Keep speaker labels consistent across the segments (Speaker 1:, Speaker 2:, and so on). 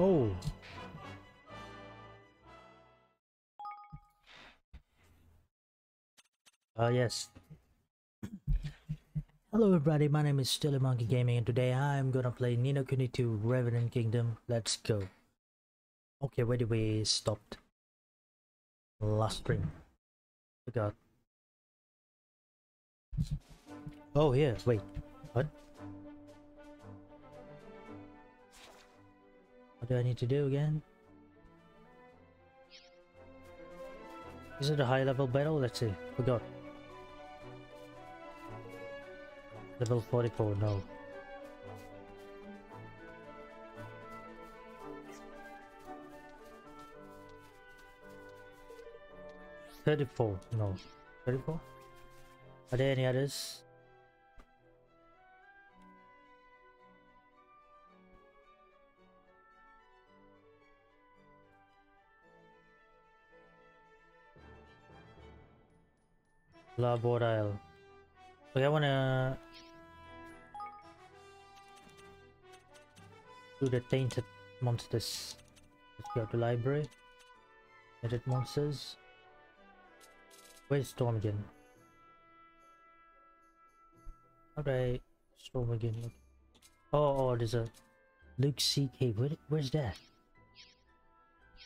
Speaker 1: Oh. Ah uh, yes. Hello everybody, my name is StilyMunky Gaming and today I'm gonna play Ni no Kuni 2 Revenant Kingdom. Let's go. Okay, where did we stopped? Last stream. Forgot. Oh, here, oh, wait. What? What do I need to do again? Is it a high level battle? Let's see. Oh, Forgot. Level 44, no. Thirty-four, no. Thirty-four? Are there any others? Laborail. Okay, I wanna do the tainted monsters. Let's go to library. Edit monsters. Where's Storm again? Okay, Storm again. Oh, oh, there's a Luke C cave. Where, where's that?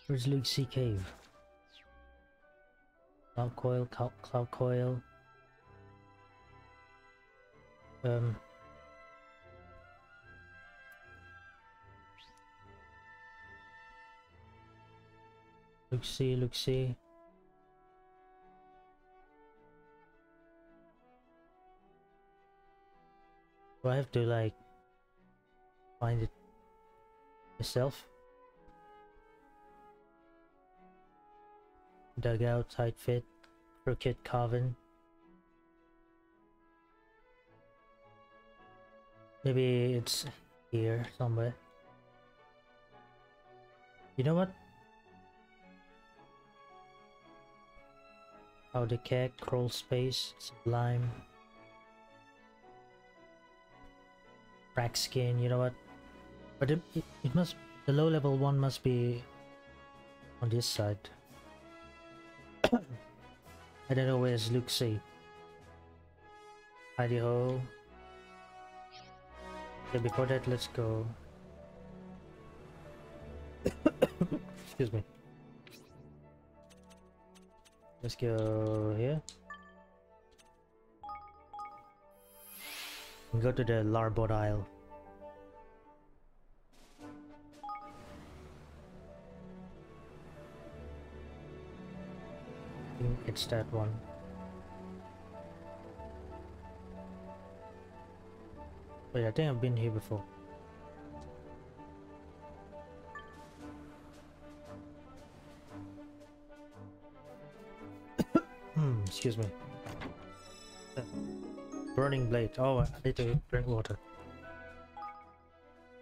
Speaker 1: Where's Luke C cave? Cloud coil, cloud, cloud coil. Um. Look see, Luke see. Do I have to like find it myself? Dugout, tight fit, crooked carving. Maybe it's here somewhere. You know what? How the cat crawl space, sublime. Crack skin, you know what? But it, it, it must, the low level one must be on this side. I don't know where's Luxie. Hidey ho. Okay, before that, let's go. Excuse me. Let's go here. Go to the Larbot Isle. it's that one. Yeah, I think I've been here before. hmm, excuse me. Burning blade. Oh, I need to drink water.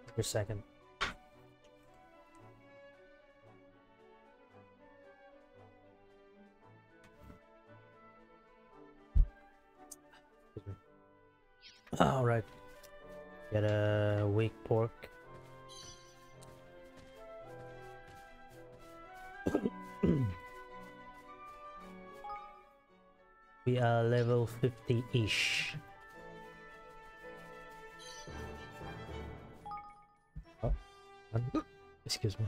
Speaker 1: Wait a second. All right. Get a weak pork. we are level 50-ish. Excuse me.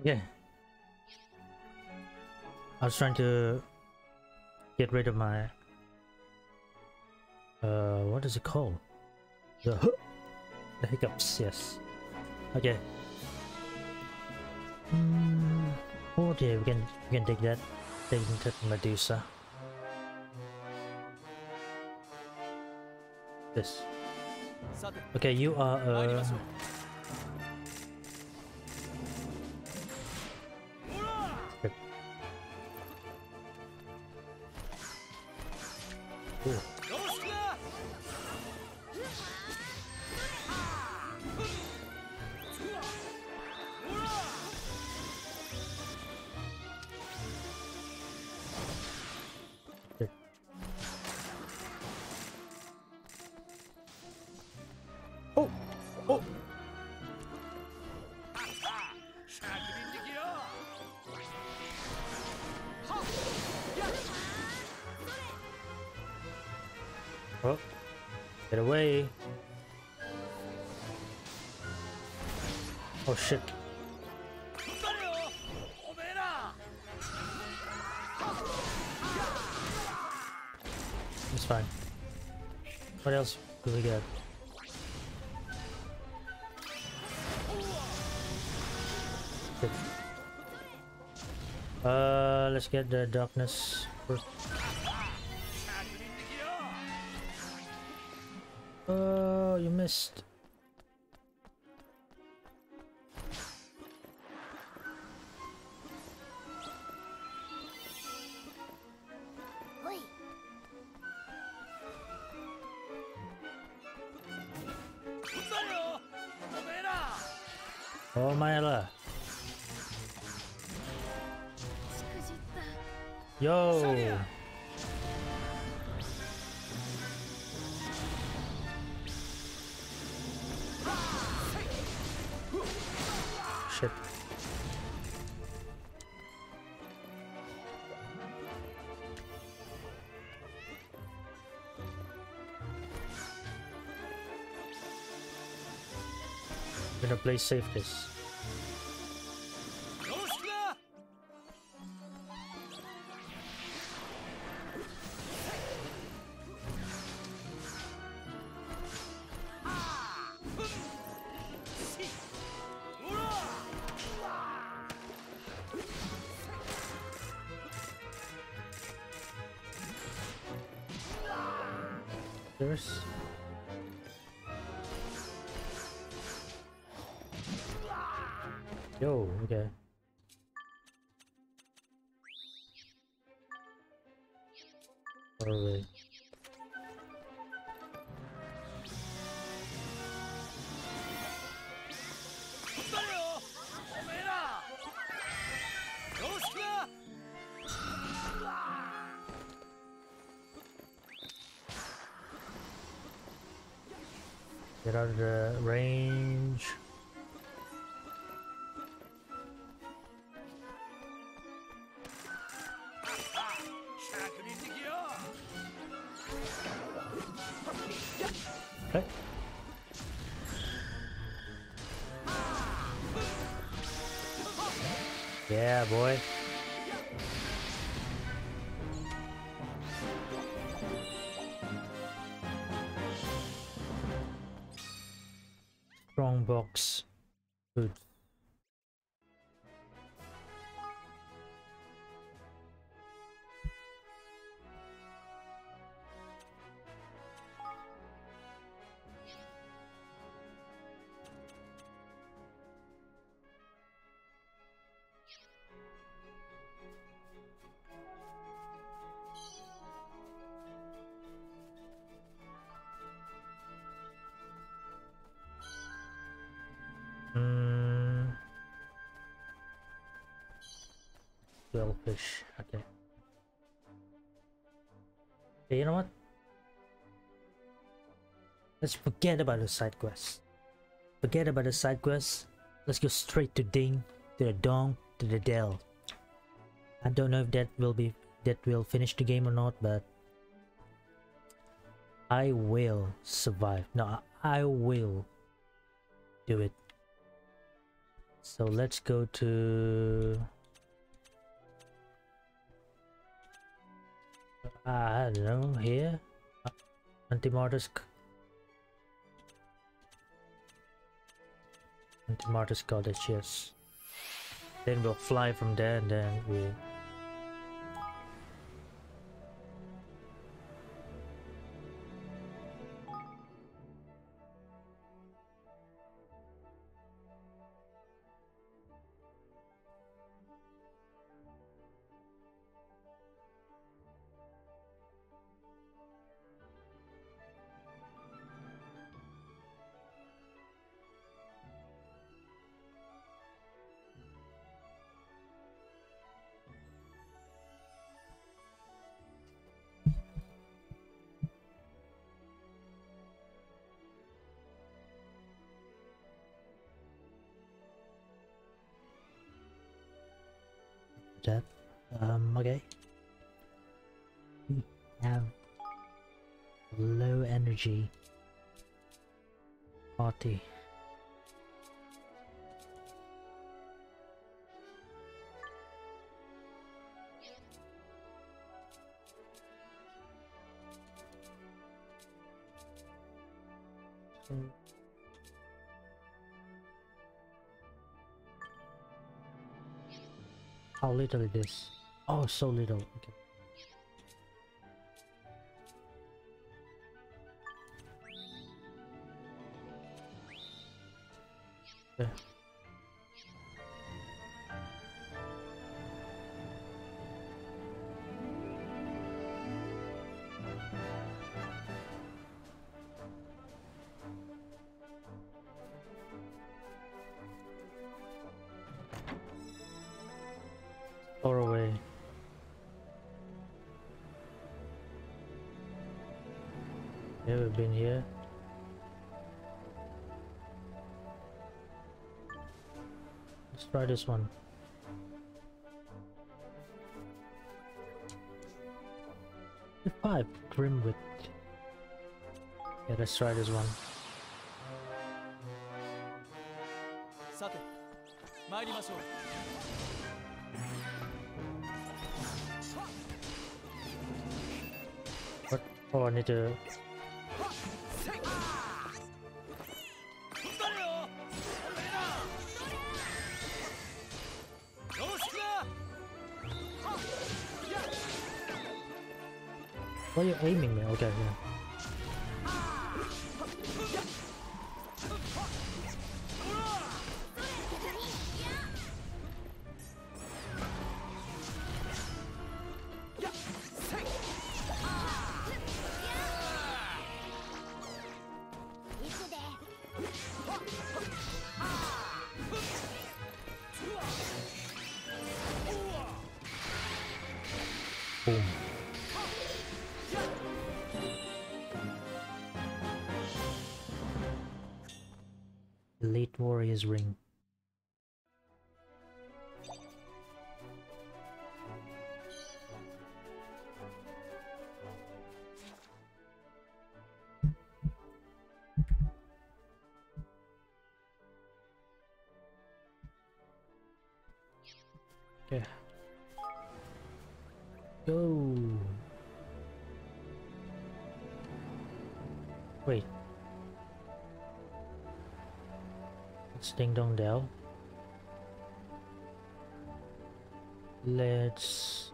Speaker 1: Okay. I was trying to get rid of my uh what is it called? The the hiccups, yes. Okay. Mm, okay, we can we can take that. Take into Medusa. This. Okay, you are uh away. Oh shit. It's fine. What else do we get? Good. Uh, let's get the darkness first. Oh, play safe this. Range. Okay. Yeah, boy. Shellfish. Okay. Okay, you know what? Let's forget about the side quest. Forget about the side quest. Let's go straight to Ding, to the Dong, to the Dell. I don't know if that will be that will finish the game or not, but I will survive. No, I will do it. So let's go to I don't know here Antimartus Antimartus Cottage yes. Then we'll fly from there and then we energy party. How little it is. Oh, so little. Okay. try this one. Five Grimwit. Yeah, let's try this one. What? Oh, I need to Ding Dong Dell. Let's.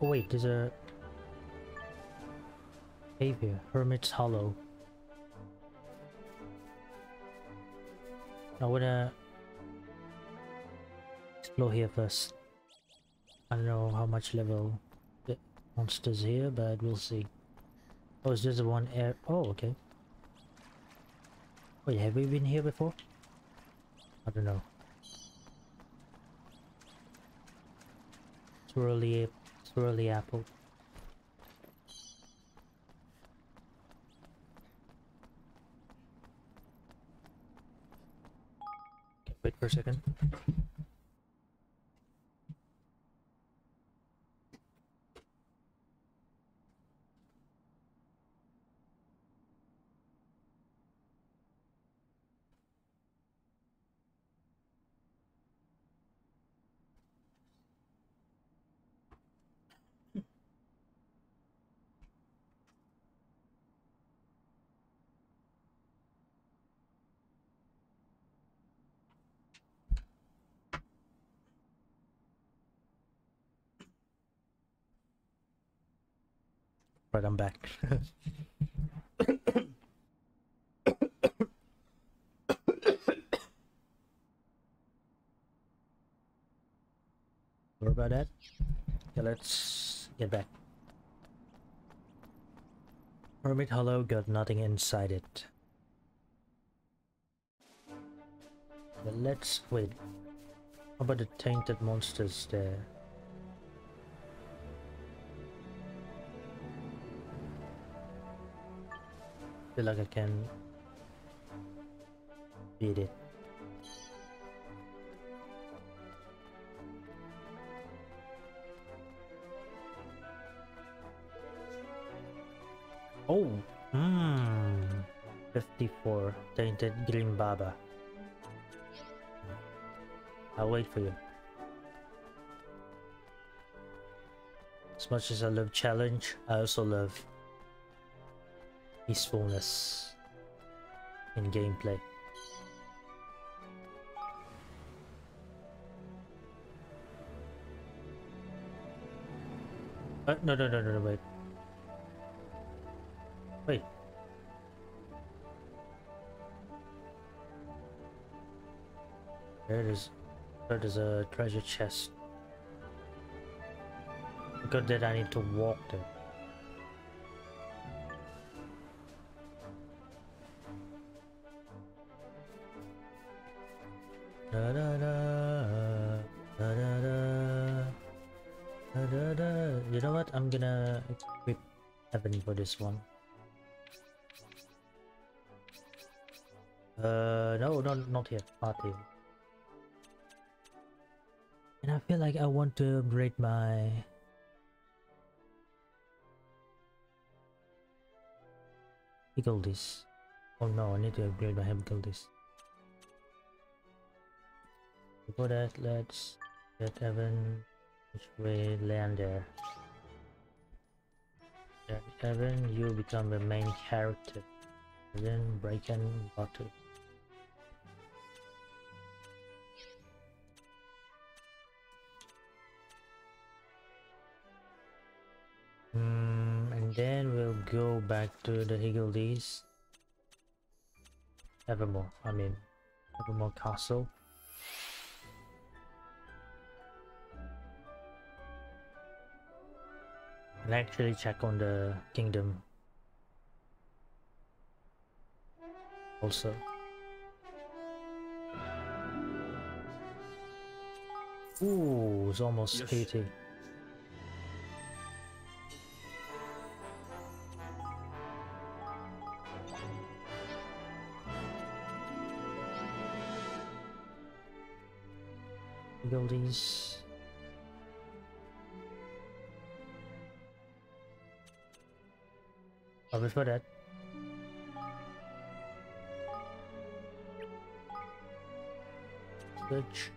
Speaker 1: Oh wait, there's a cave here. Hermit's Hollow. I wanna explore here first. I don't know how much level the monsters here, but we'll see. Oh, is this the one air? Oh, okay. Wait, have we been here before? I don't know. Swirly, swirly apple. Wait for a second. I'm back. Sorry about that. Okay, let's get back. Hermit Hollow got nothing inside it. But let's wait. How about the tainted monsters there? Feel like I can beat it. Oh, hmm. 54 Tainted Green Baba. I'll wait for you. As much as I love challenge, I also love peacefulness in gameplay. Uh, no, no, no, no, no, wait. Wait. There it is. There is a treasure chest. Good that I need to walk there. This one. Uh, no, no, not here. Here. And I feel like I want to upgrade my difficulties. Oh no, I need to upgrade my difficulties. Before that, let's get Evan which way land there. Then you become the main character. Then break and butter. Mm, and then we'll go back to the Higgledies. Evermore, I mean, Evermore Castle. And actually check on the kingdom also. Ooh, it's almost 80. Goldie's. I prefer that. Switch.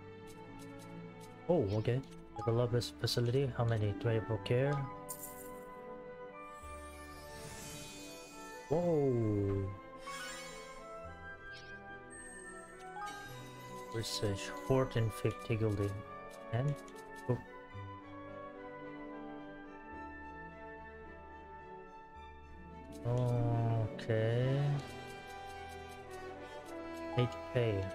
Speaker 1: Oh, okay. Develop this facility. How many? 24 care. Whoa. Research. 1450 gilding. And Okay. 8k.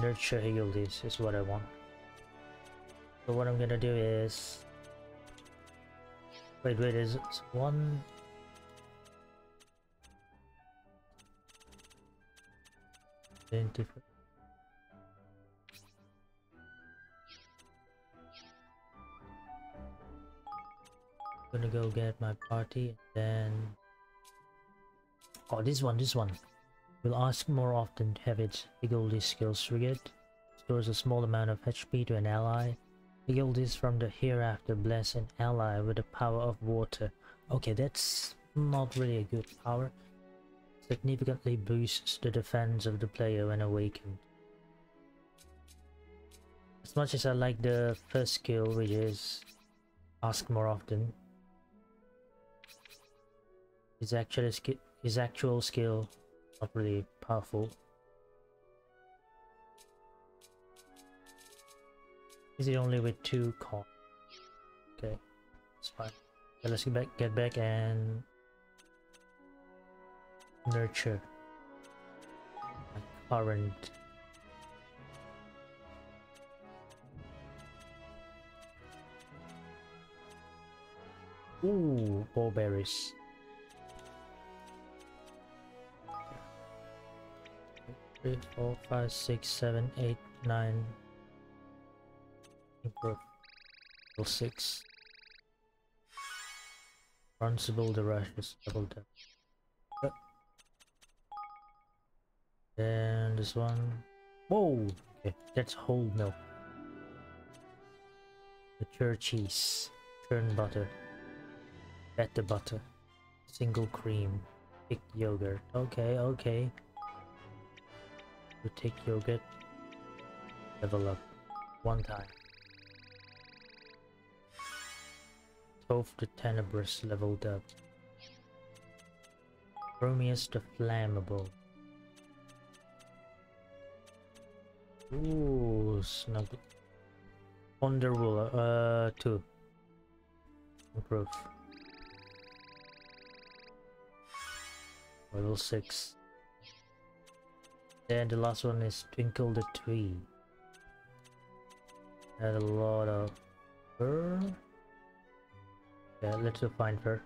Speaker 1: Nurture Higgledies is what I want. So what I'm gonna do is... Wait, wait, is it one... Identify... gonna go get my party and then oh this one this one. Will ask more often have its Higgledy skills triggered stores a small amount of HP to an ally. Higgledies from the hereafter. Bless an ally with the power of water. Okay that's not really a good power. Significantly boosts the defense of the player when awakened. As much as I like the first skill which is ask more often his actual skill, his actual skill, not really powerful. Is it only with two cards? Okay, it's fine. Okay, let's get back, get back and nurture my current. Ooh, berries. Three, four, five, six, seven, eight, nine. Level six. Runcible the rush is double. Yep. And this one. Whoa! Okay, that's whole milk. Mature cheese. Churn butter. Better butter. Single cream. Thick yogurt. Okay, okay. You take yogurt. Level up. One time. Toph the Tenebrous leveled up. Chromius the Flammable. Ooh, snug. Wonder Ruler, uh, 2. Improve. Level 6. And the last one is Twinkle the Tree. Had a lot of fur. Yeah, let's go find her.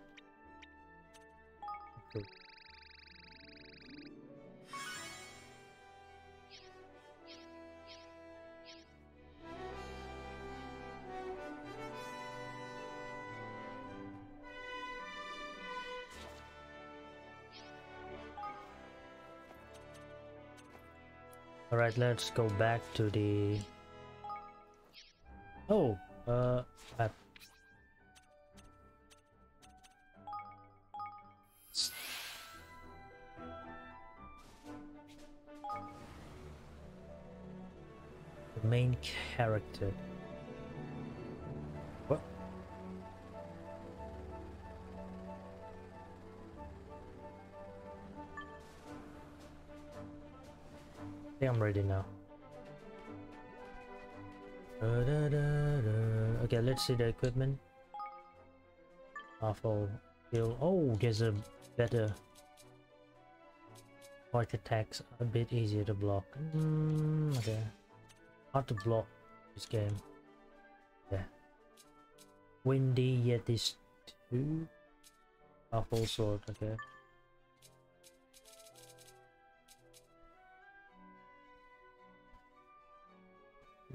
Speaker 1: Alright, let's go back to the... Oh, uh, map. The main character. Think I'm ready now. Da-da-da-da. Okay, let's see the equipment. Awful. Feel. Oh, there's a better. Watch attacks a bit easier to block. Mm, okay. Hard to block this game. Yeah. Windy yet this two. Awful sword. Okay.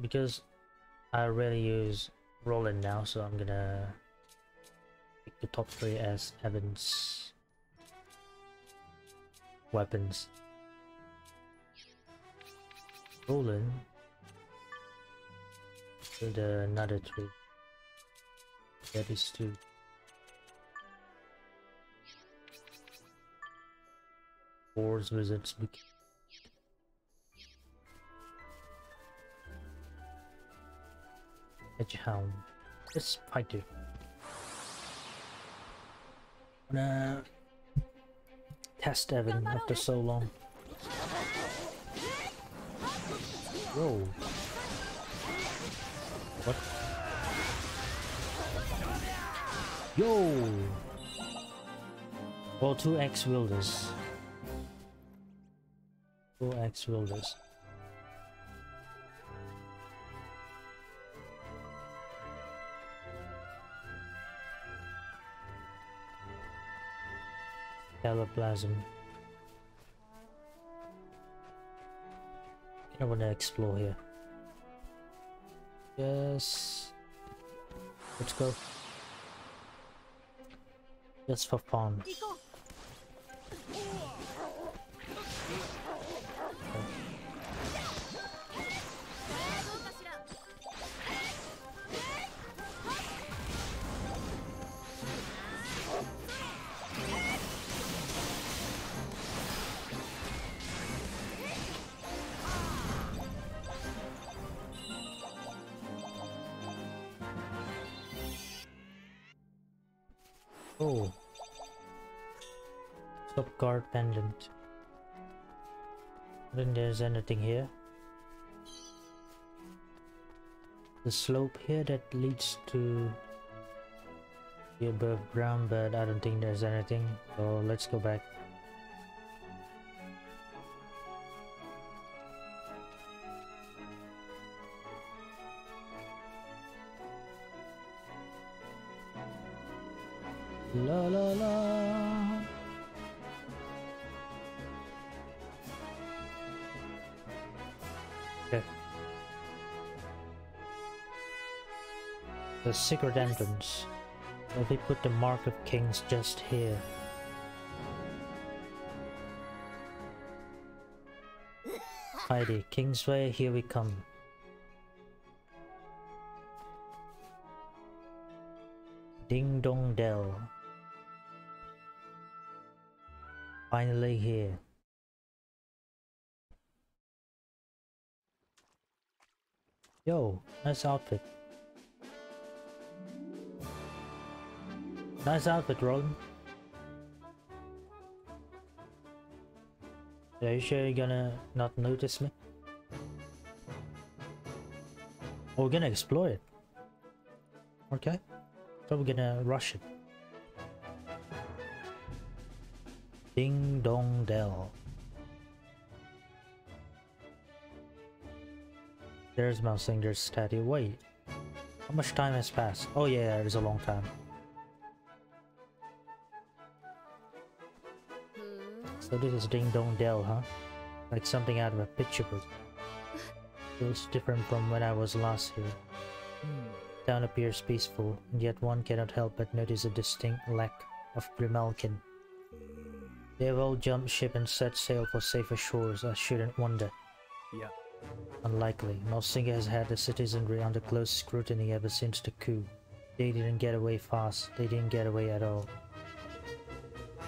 Speaker 1: Because I really use Roland now, so I'm gonna pick the top three as Evan's weapons. Roland the another three. That is two. Wars, wizards, bouquet. Edgehound. Let's fight you. Gonna test Evan after so long. Whoa. What? Yo! Well, two X wielders. Two X wielders. Caloplasm. I want to explore here. Yes. Let's go. Just for fun. Pendant. I think there's anything here. the slope here that leads to the above ground, but I don't think there's anything. So let's go back. Secret entrance. If we put the mark of kings just here. Heidi, Kingsway, here we come. Ding Dong Dell. Finally here. Yo, nice outfit. Nice outfit, Roland. Are you sure you're gonna not notice me? Oh, we're gonna explore it. Okay. So we're gonna rush it. Ding dong dell. There's Mausinger's statue. Wait. How much time has passed? Oh yeah, there's a long time. So this is Ding Dong Dell, huh? Like something out of a picture book. Feels different from when I was last here. Hmm. Town appears peaceful, and yet one cannot help but notice a distinct lack of Grimalkin. They have all jumped ship and set sail for safer shores, I shouldn't wonder.
Speaker 2: Yeah.
Speaker 1: Unlikely. Mausinger has had the citizenry under close scrutiny ever since the coup. They didn't get away fast, they didn't get away at all.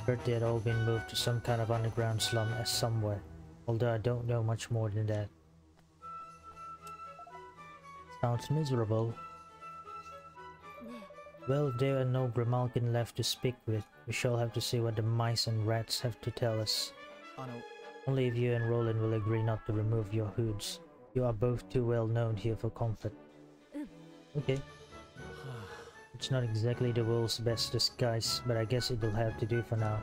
Speaker 1: Heard they had all been moved to some kind of underground slum as somewhere, although I don't know much more than that. Sounds miserable. Well, there are no Grimalkin left to speak with, we shall have to see what the mice and rats have to tell us. Only if you and Roland will agree not to remove your hoods. You are both too well known here for comfort. Mm. Okay. It's not exactly the world's best disguise, but I guess it will have to do for now.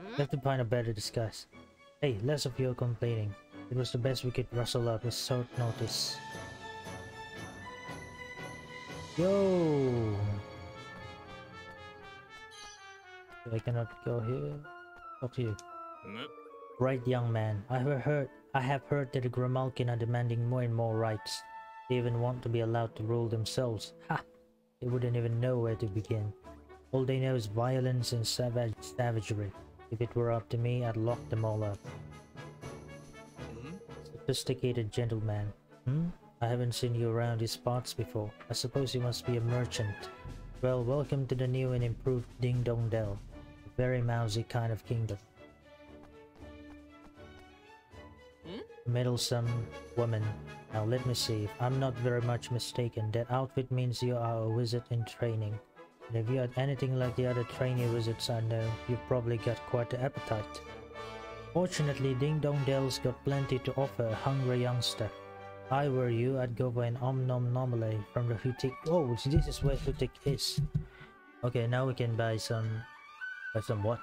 Speaker 1: Hmm? We have to find a better disguise. Hey, less of your complaining. It was the best we could rustle up with short notice. Yo! I cannot go here. Talk to you. Right, young man. I have heard. I have heard that the Grimalkin are demanding more and more rights. They even want to be allowed to rule themselves. Ha! They wouldn't even know where to begin. All they know is violence and savage savagery. If it were up to me, I'd lock them all up. Sophisticated gentleman. Hmm? I haven't seen you around these parts before. I suppose you must be a merchant. Well, welcome to the new and improved Ding Dong Dell. A very mousy kind of kingdom. Meddlesome woman. Now let me see. If I'm not very much mistaken, that outfit means you are a wizard in training. And if you are anything like the other trainee wizards I know, you've probably got quite the appetite. Fortunately, Ding Dong Dell's got plenty to offer a hungry youngster. I were you, I'd go for an Om Nom Nomale from the Hutik. Oh, this is where Hutik is. Okay, now we can buy some... Buy some what?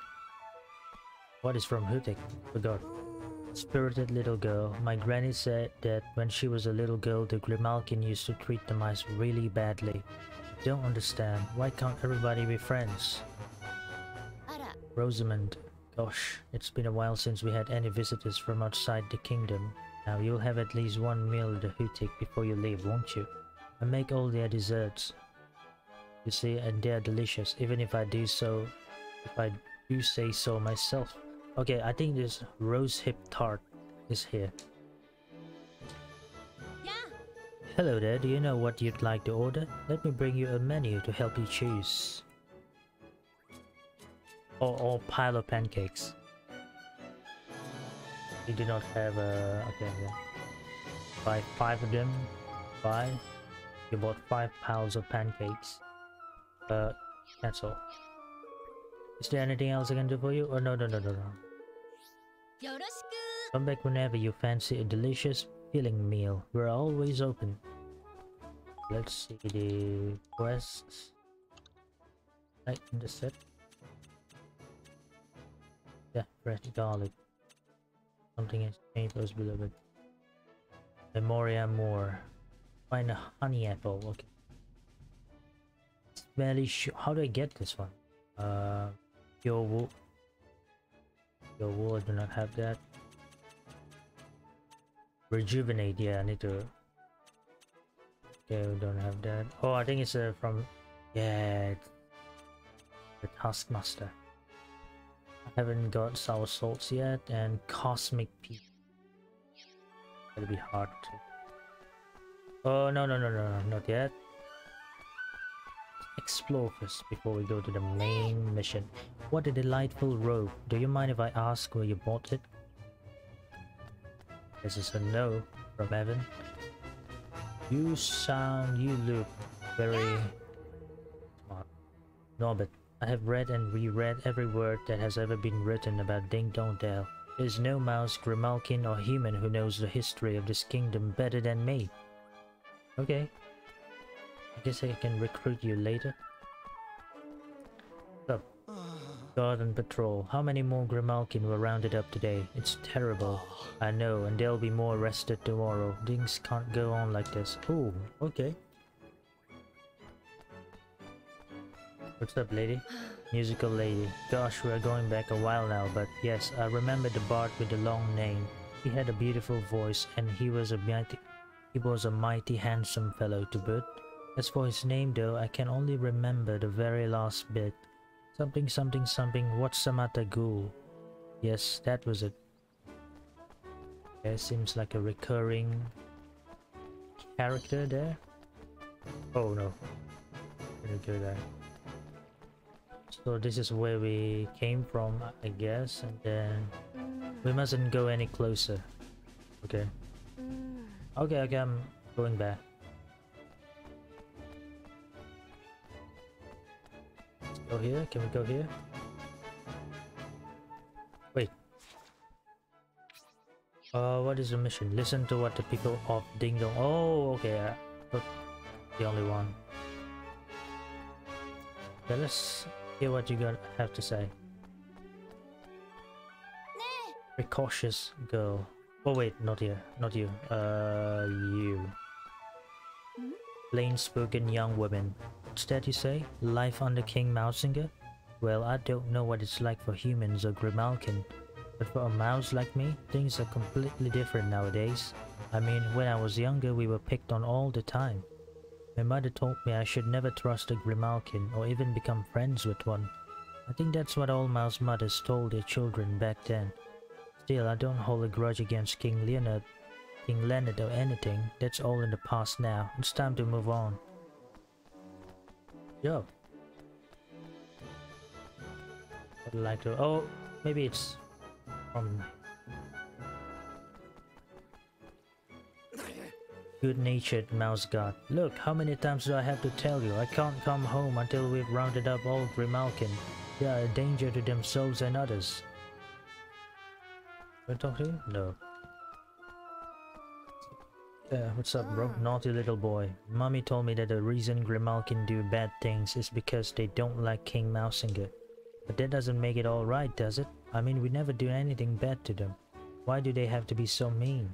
Speaker 1: What is from Hutik? Forgot. Spirited little girl. My granny said that when she was a little girl, the Grimalkin used to treat the mice really badly. Don't understand. Why can't everybody be friends? Rosamond. Gosh, it's been a while since we had any visitors from outside the kingdom. Now you'll have at least one meal at the Hutik before you leave, won't you? I make all their desserts. You see, and they're delicious, even if I do so, if I do say so myself. Okay, I think this rose hip tart is here.
Speaker 3: や
Speaker 1: Hello there, do you know what you'd like to order? Let me bring you a menu to help you choose. Or, or pile of pancakes. You do not have a... okay, yeah. Buy five of them. Buy. You bought five piles of pancakes. Uh, that's all. Is there anything else I can do for you? Oh, no, no, no, no, no. Come back whenever you fancy a delicious filling meal. We're always open. Let's see the quests. Night set. Yeah, fresh garlic. Something is those beloved. Memoria more. Find a honey apple. Okay. Smelly. How do I get this one? Uh, your. Wool. I do not have that. Rejuvenate. Yeah, I need to. Okay, we don't have that. Oh, I think it's uh, from. Yeah, the Taskmaster. I haven't got sour salts yet, and cosmic peak. It'll be hard to. Oh no no no no not yet. Explore first before we go to the main mission. What a delightful robe. Do you mind if I ask where you bought it? This is a no from Evan. You sound, you look very smart. Norbert, I have read and reread every word that has ever been written about Ding Dong Dell. There is no mouse, Grimalkin, or human who knows the history of this kingdom better than me. Okay. I guess I can recruit you later. Up? Garden Patrol. How many more Grimalkin were rounded up today? It's terrible. I know, and there'll be more arrested tomorrow. Things can't go on like this. Oh, okay. What's up, lady? Musical lady. Gosh, we're going back a while now, but yes, I remember the bard with the long name. He had a beautiful voice, and he was a mighty, he was a mighty handsome fellow to boot. As for his name, though, I can only remember the very last bit. Something, something, something. What's Samata Ghoul? Yes, that was it. There seems like a recurring character there. Oh no. Go there. So this is where we came from, I guess, and then we mustn't go any closer. Okay. Okay, okay, I'm going back. Go here. Can we go here? Wait. Uh, what is the mission? Listen to what the people of Ding Dong. Oh, okay. Thought the only one. Okay, let's hear what you got have to say. Precautious girl. Oh wait, not here, not you. Uh, you. Plain-spoken young woman. What's that you say? Life under King Mausinger? Well, I don't know what it's like for humans or Grimalkin, but for a mouse like me, things are completely different nowadays. I mean, when I was younger, we were picked on all the time. My mother told me I should never trust a Grimalkin or even become friends with one. I think that's what all mouse mothers told their children back then. Still, I don't hold a grudge against King Leonard, King Leonard or anything. That's all in the past now. It's time to move on. Yo. I'd like to... Oh, maybe it's from... Good-natured mouse god. Look, how many times do I have to tell you? I can't come home until we've rounded up all Grimalkin. They are a danger to themselves and others. Can I talk to you? No. Yeah, what's up bro? Hmm. Naughty little boy. Mommy told me that the reason Grimalkin do bad things is because they don't like King Mausinger. But that doesn't make it alright, does it? I mean, we never do anything bad to them. Why do they have to be so mean?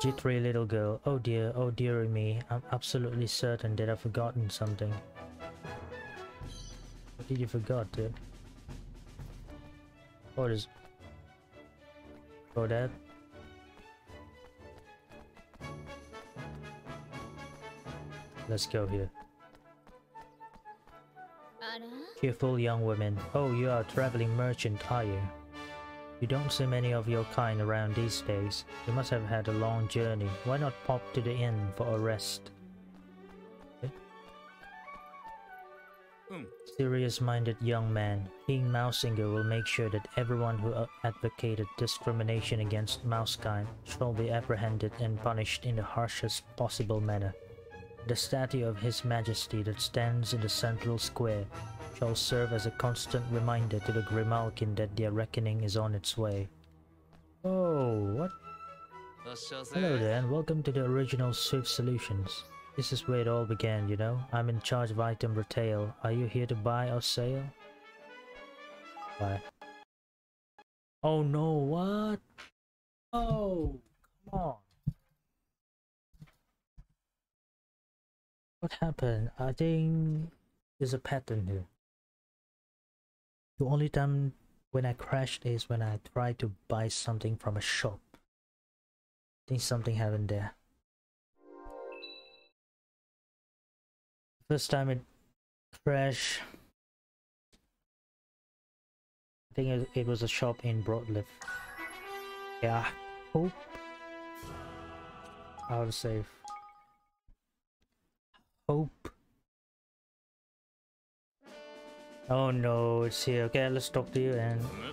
Speaker 1: Jittery little girl. Oh dear, oh dearie me. I'm absolutely certain that I've forgotten something. What did you forget, dude? What is... Oh, that? Let's go here. Careful, young woman. Oh, you are a traveling merchant, are you? You don't see many of your kind around these days. You must have had a long journey. Why not pop to the inn for a rest? Okay.
Speaker 2: Hmm.
Speaker 1: Serious-minded young man, King Mausinger will make sure that everyone who uh, advocated discrimination against mousekind shall be apprehended and punished in the harshest possible manner. The statue of His Majesty that stands in the central square shall serve as a constant reminder to the Grimalkin that their reckoning is on its way. Oh, what? Hello there, and welcome to the original Swift Solutions. This is where it all began, you know? I'm in charge of item retail. Are you here to buy or sell? Buy. Oh no, what? Oh, come on. What happened? I think there's a pattern here. The only time when I crashed is when I tried to buy something from a shop. I think something happened there. First time it crashed. I think it, it was a shop in Broadleaf. Yeah, hope I'll save. Hope. Oh no, it's here. Okay, let's talk to you and hmm?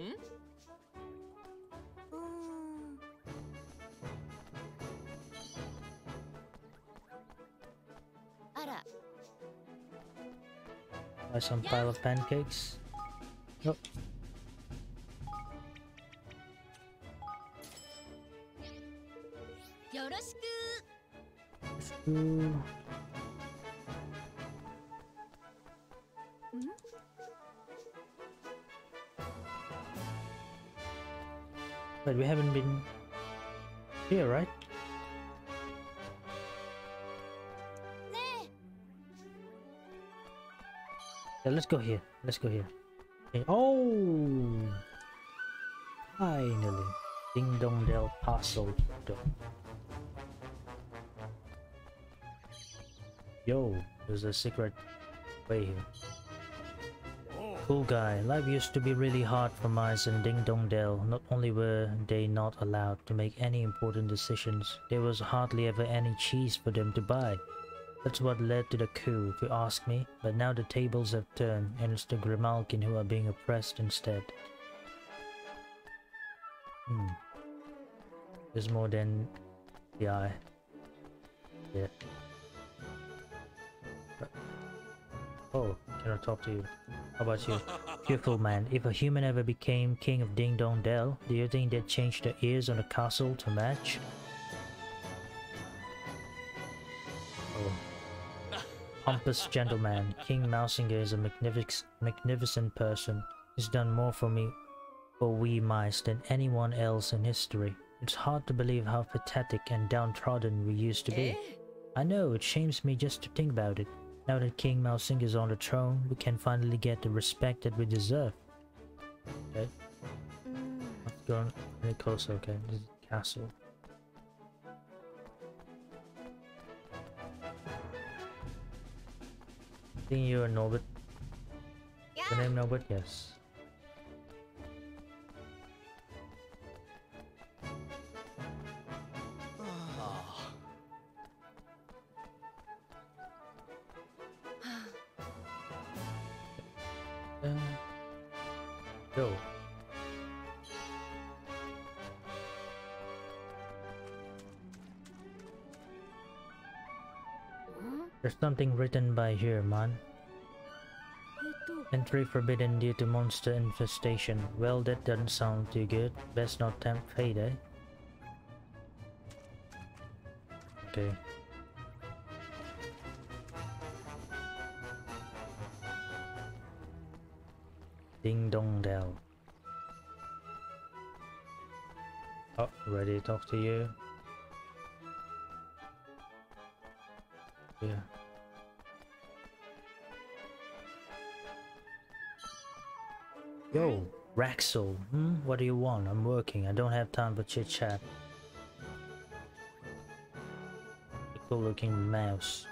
Speaker 1: Hmm? buy some pile of pancakes. Nope. Ooh. But we haven't been here, right? Yeah, let's go here. Let's go here. Okay. Oh! Finally. Ding Dong Del Paso. Yo, there's a secret way here. Cool guy, life used to be really hard for mice in Ding Dong Dell. Not only were they not allowed to make any important decisions, there was hardly ever any cheese for them to buy. That's what led to the coup, if you ask me, but now the tables have turned and it's the Grimalkin who are being oppressed instead. Hmm. There's more than the eye. Can I talk to you? How about you? Fearful man, if a human ever became king of Ding Dong Dell, do you think they'd change the ears on the castle to match? Oh. Pompous gentleman, King Mausinger is a magnific magnificent person. He's done more for me, for we mice, than anyone else in history. It's hard to believe how pathetic and downtrodden we used to be. Eh? I know, it shames me just to think about it. Now that King Mausinger is on the throne, we can finally get the respect that we deserve. Okay. Let's go any closer, okay? This is the castle. I think you're Norbert. Your name Norbert? Yes. Something written by here, man. Entry forbidden due to monster infestation. Well, that doesn't sound too good. Best not tempt fate, eh? Okay. Ding Dong Dell. Oh, ready to talk to you? Yeah. Yo, Raxel, hmm? What do you want? I'm working. I don't have time for chit chat. Cool looking mouse.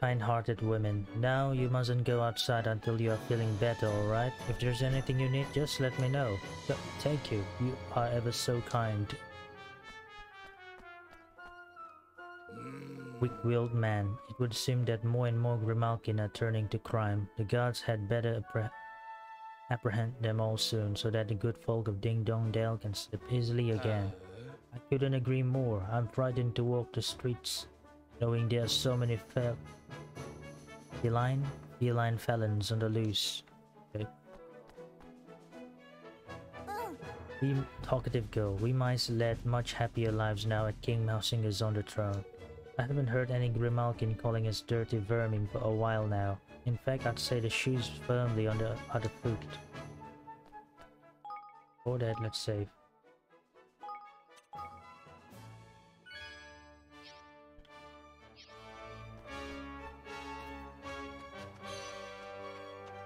Speaker 1: Kind-hearted women. Now you mustn't go outside until you are feeling better, alright? If there's anything you need, just let me know. Th thank you. You are ever so kind. Weak-willed man. It would seem that more and more Grimalkin are turning to crime. The gods had better appre apprehend them all soon, so that the good folk of Ding Dong Dell can sleep easily uh. again. I couldn't agree more. I'm frightened to walk the streets, knowing there are so many fel feline, feline felons on the loose. Okay. Uh. We talkative girl. We mice led much happier lives now at King Mausinger is on the throne. I haven't heard any Grimalkin calling us dirty vermin for a while now. In fact, I'd say the shoe's firmly on the other foot. For that, let's save.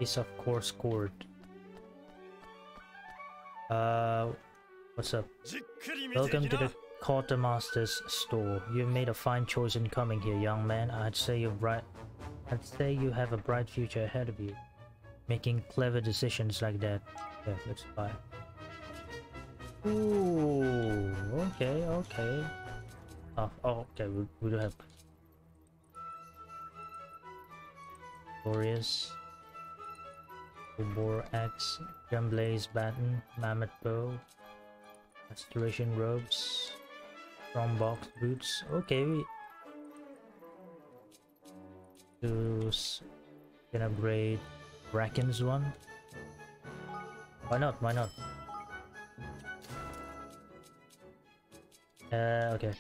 Speaker 1: Is of course cord. Uh, what's up? Welcome to the Quartermaster's store. You've made a fine choice in coming here, young man. I'd say you're bright. I'd say you have a bright future ahead of you. Making clever decisions like that. Yeah, let's buy. Ooh, okay, okay. Oh, oh okay, we, we do have Glorious. Bore Axe, Jumblaze Baton, Mammoth Bow, Restoration Robes, from box boots. Okay. we can upgrade Bracken's one. Why not? Why not? Uh, okay.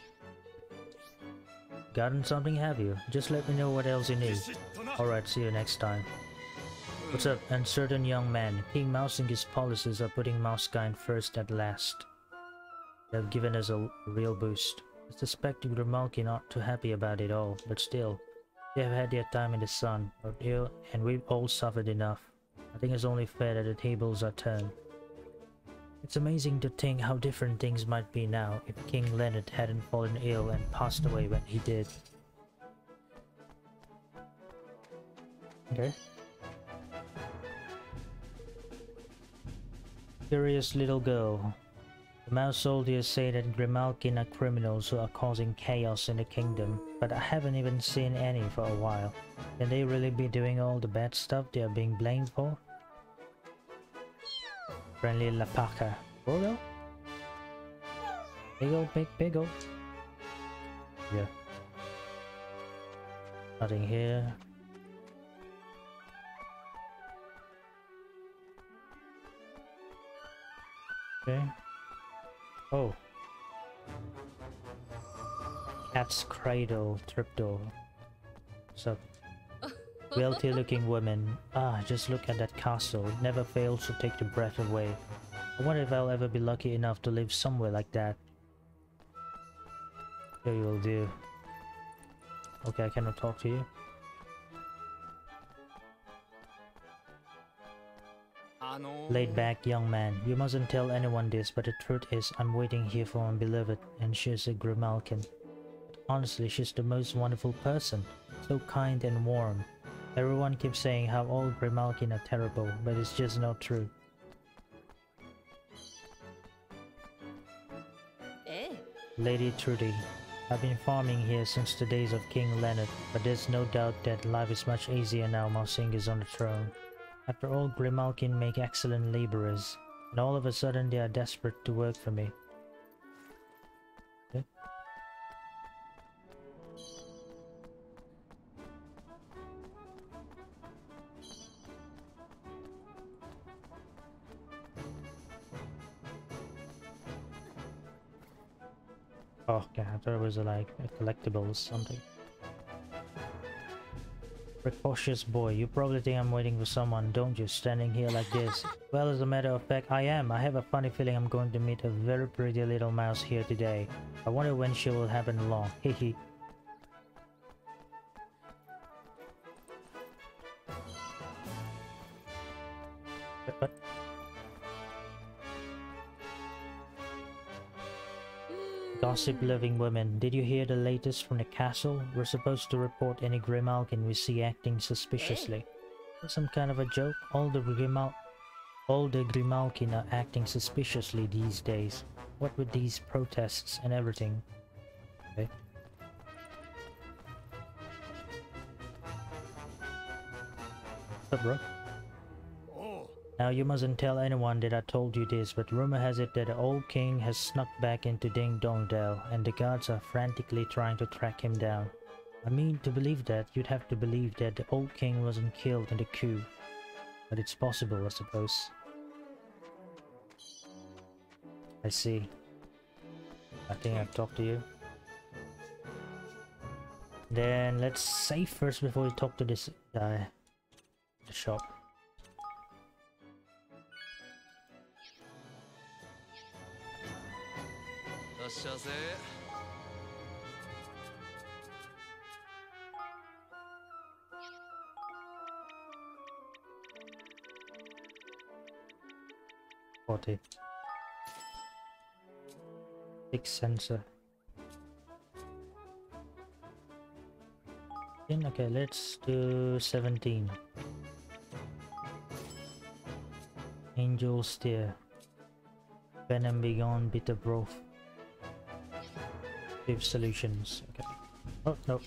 Speaker 1: Gotten something, have you? Just let me know what else you need. Alright, see you next time. What's up, uncertain young man? King Mausinger's policies are putting Mouse Kind first at last. They've given us a real boost. I suspect Grimalkin not too happy about it all, but still, they have had their time in the sun, and we've all suffered enough. I think it's only fair that the tables are turned. It's amazing to think how different things might be now if King Leonard hadn't fallen ill and passed away when he did. Okay. Curious little girl. The mouse soldiers say that Grimalkin are criminals who are causing chaos in the kingdom, but I haven't even seen any for a while. Can they really be doing all the bad stuff they are being blamed for? Friendly Lapaka. Big ol' big big ol'. Yeah. Nothing here. Okay. Oh. Cat's Cradle, Tripto. So, wealthy looking woman. Ah, just look at that castle. It never fails to take the breath away. I wonder if I'll ever be lucky enough to live somewhere like that. Sure you will do. Okay, I cannot talk to you. Laid back young man, you mustn't tell anyone this, but the truth is I'm waiting here for my beloved, and she's a Grimalkin. Honestly, she's the most wonderful person, so kind and warm. Everyone keeps saying how all Grimalkin are terrible, but it's just not true.
Speaker 3: ええ
Speaker 1: Lady Trudy, I've been farming here since the days of King Leonard, but there's no doubt that life is much easier now Mausinger is on the throne. After all, Grimalkin make excellent laborers, and all of a sudden they are desperate to work for me. Okay. Oh, okay, I thought it was like a collectible or something. Precocious boy, you probably think I'm waiting for someone, don't you, standing here like this? well, as a matter of fact, I am. I have a funny feeling I'm going to meet a very pretty little mouse here today. I wonder when she will happen along. Hehe. Gossip loving women, did you hear the latest from the castle? We're supposed to report any Grimalkin we see acting suspiciously. Some kind of a joke? All the Grimal all the Grimalkin are acting suspiciously these days. What with these protests and everything? Okay. What's up, bro? Now you mustn't tell anyone that I told you this, but rumor has it that the old king has snuck back into Ding Dong Dell, and the guards are frantically trying to track him down. I mean, to believe that, you'd have to believe that the old king wasn't killed in the coup. But it's possible, I suppose. I see. I think I've talked to you. Then let's save first before we talk to this guy. The shop.
Speaker 2: っしゃいませ
Speaker 1: Forty. Six sensor. Then, Okay, let's do seventeen. Angel Steer. Venom Begone Bitter Broth. Active solutions. Okay. Oh no.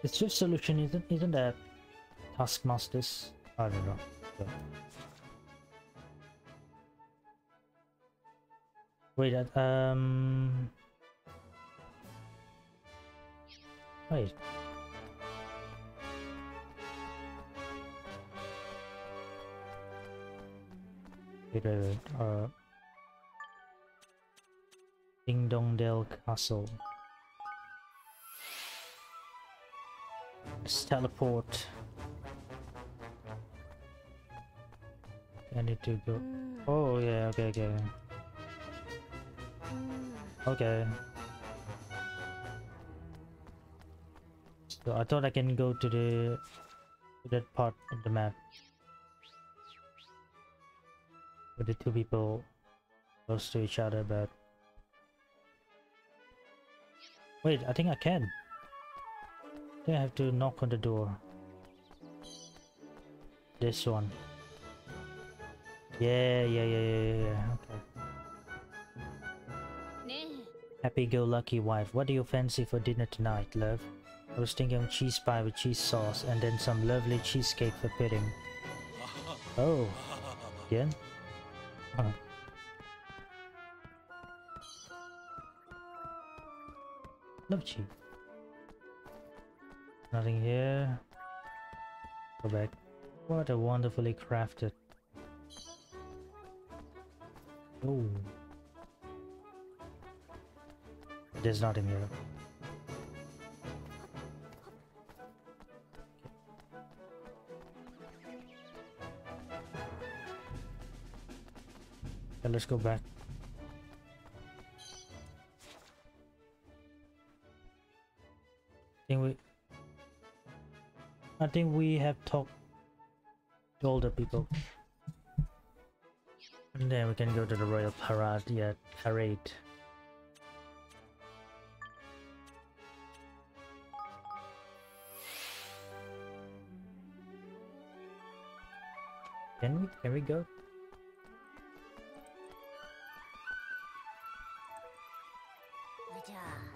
Speaker 1: The Swift solution, isn't isn't there. taskmasters? I don't know. So. Wait, uh, um. Wait. Wait, wait, wait. Uh. Ding Dong Dell Castle. Let's teleport. I need to go.
Speaker 3: Mm.
Speaker 1: Oh, yeah, okay, okay. Okay. So I thought I can go to the to that part of the map with the two people close to each other, but wait, I think I can. I have to knock on the door. This one. Yeah, yeah, yeah, yeah, yeah, yeah. Okay. Happy-go-lucky wife, what do you fancy for dinner tonight, love? I was thinking of cheese pie with cheese sauce and then some lovely cheesecake for pudding. Oh, again? Huh. Cheese. Nothing here. Go back. What a wonderfully crafted. Oh. There's nothing here. Okay, let's go back. I think we have talked to older people. And then we can go to the Royal Parade, yeah, parade. Can we? Can we go?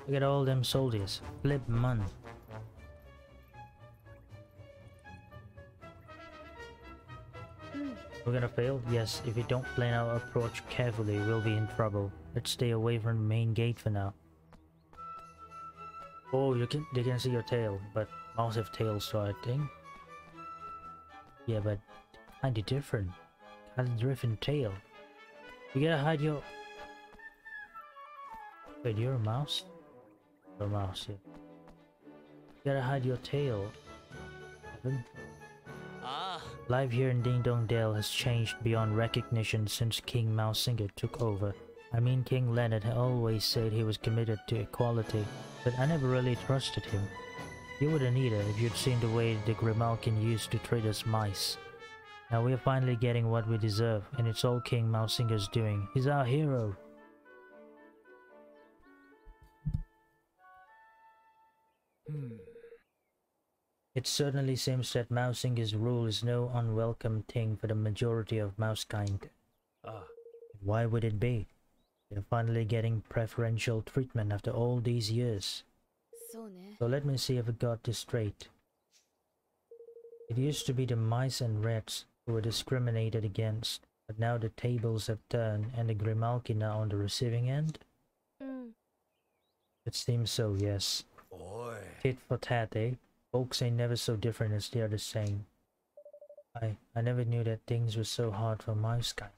Speaker 1: Look at all them soldiers. Flip man. We're gonna fail? Yes, if we don't plan our approach carefully, we'll be in trouble. Let's stay away from the main gate for now. Oh, you can they can see your tail, but mouse have tails, so I think. Yeah, but kinda different. Kinda different tail. You gotta hide your. Wait, you're a mouse? You're a mouse, yeah. You gotta hide your tail.
Speaker 2: あ
Speaker 1: Life here in Ding Dong Dell has changed beyond recognition since King Mausinger took over. I mean, King Leonard always said he was committed to equality, but I never really trusted him. You wouldn't either if you'd seen the way the Grimalkin used to treat us mice. Now we're finally getting what we deserve, and it's all King Mausinger's doing. He's our hero. It certainly seems that Mausinger's rule is no unwelcome thing for the majority of mousekind.
Speaker 2: Uh. Ah.
Speaker 1: Why would it be? They're finally getting preferential treatment after all these years. So let me see if I got this straight. It used to be the mice and rats who were discriminated against, but now the tables have turned and the Grimalkin are on the receiving end?
Speaker 3: Mm.
Speaker 1: It seems so, yes.
Speaker 2: Boy.
Speaker 1: Tit for tat, eh? Folks ain't never so different as they are the same. I I never knew that things were so hard for mouse kind.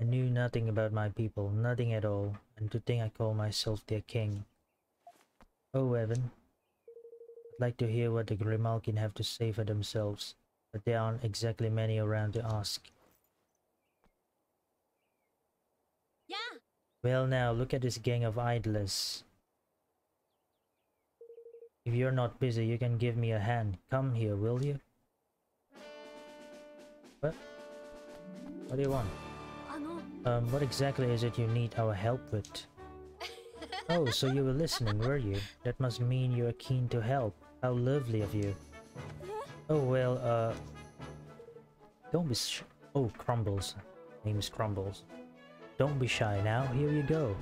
Speaker 1: I knew nothing about my people, nothing at all, and to think I call myself their king. Oh, Evan. I'd like to hear what the Grimalkin have to say for themselves, but there aren't exactly many around to ask.
Speaker 3: やあ
Speaker 1: Well now, look at this gang of idlers. If you're not busy, you can give me a hand. Come here, will you? What? What do you want? Um, what exactly is it you need our help with? Oh, so you were listening, were you? That must mean you're keen to help. How lovely of you. Oh, well, uh... Don't be sh- Oh, Crumbles. Name is Crumbles. Don't be shy now, here you go.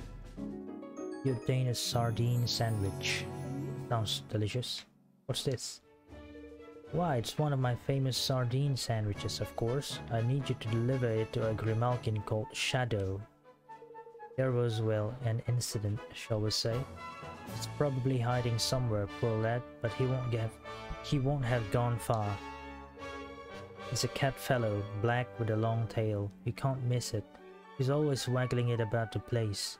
Speaker 1: You obtain a sardine sandwich. Sounds delicious. What's this? Why, it's one of my famous sardine sandwiches, of course. I need you to deliver it to a Grimalkin called Shadow. There was, well, an incident, shall we say. It's probably hiding somewhere, poor lad, but he won't have, he won't have gone far. He's a cat fellow, black with a long tail. You can't miss it. He's always waggling it about the place.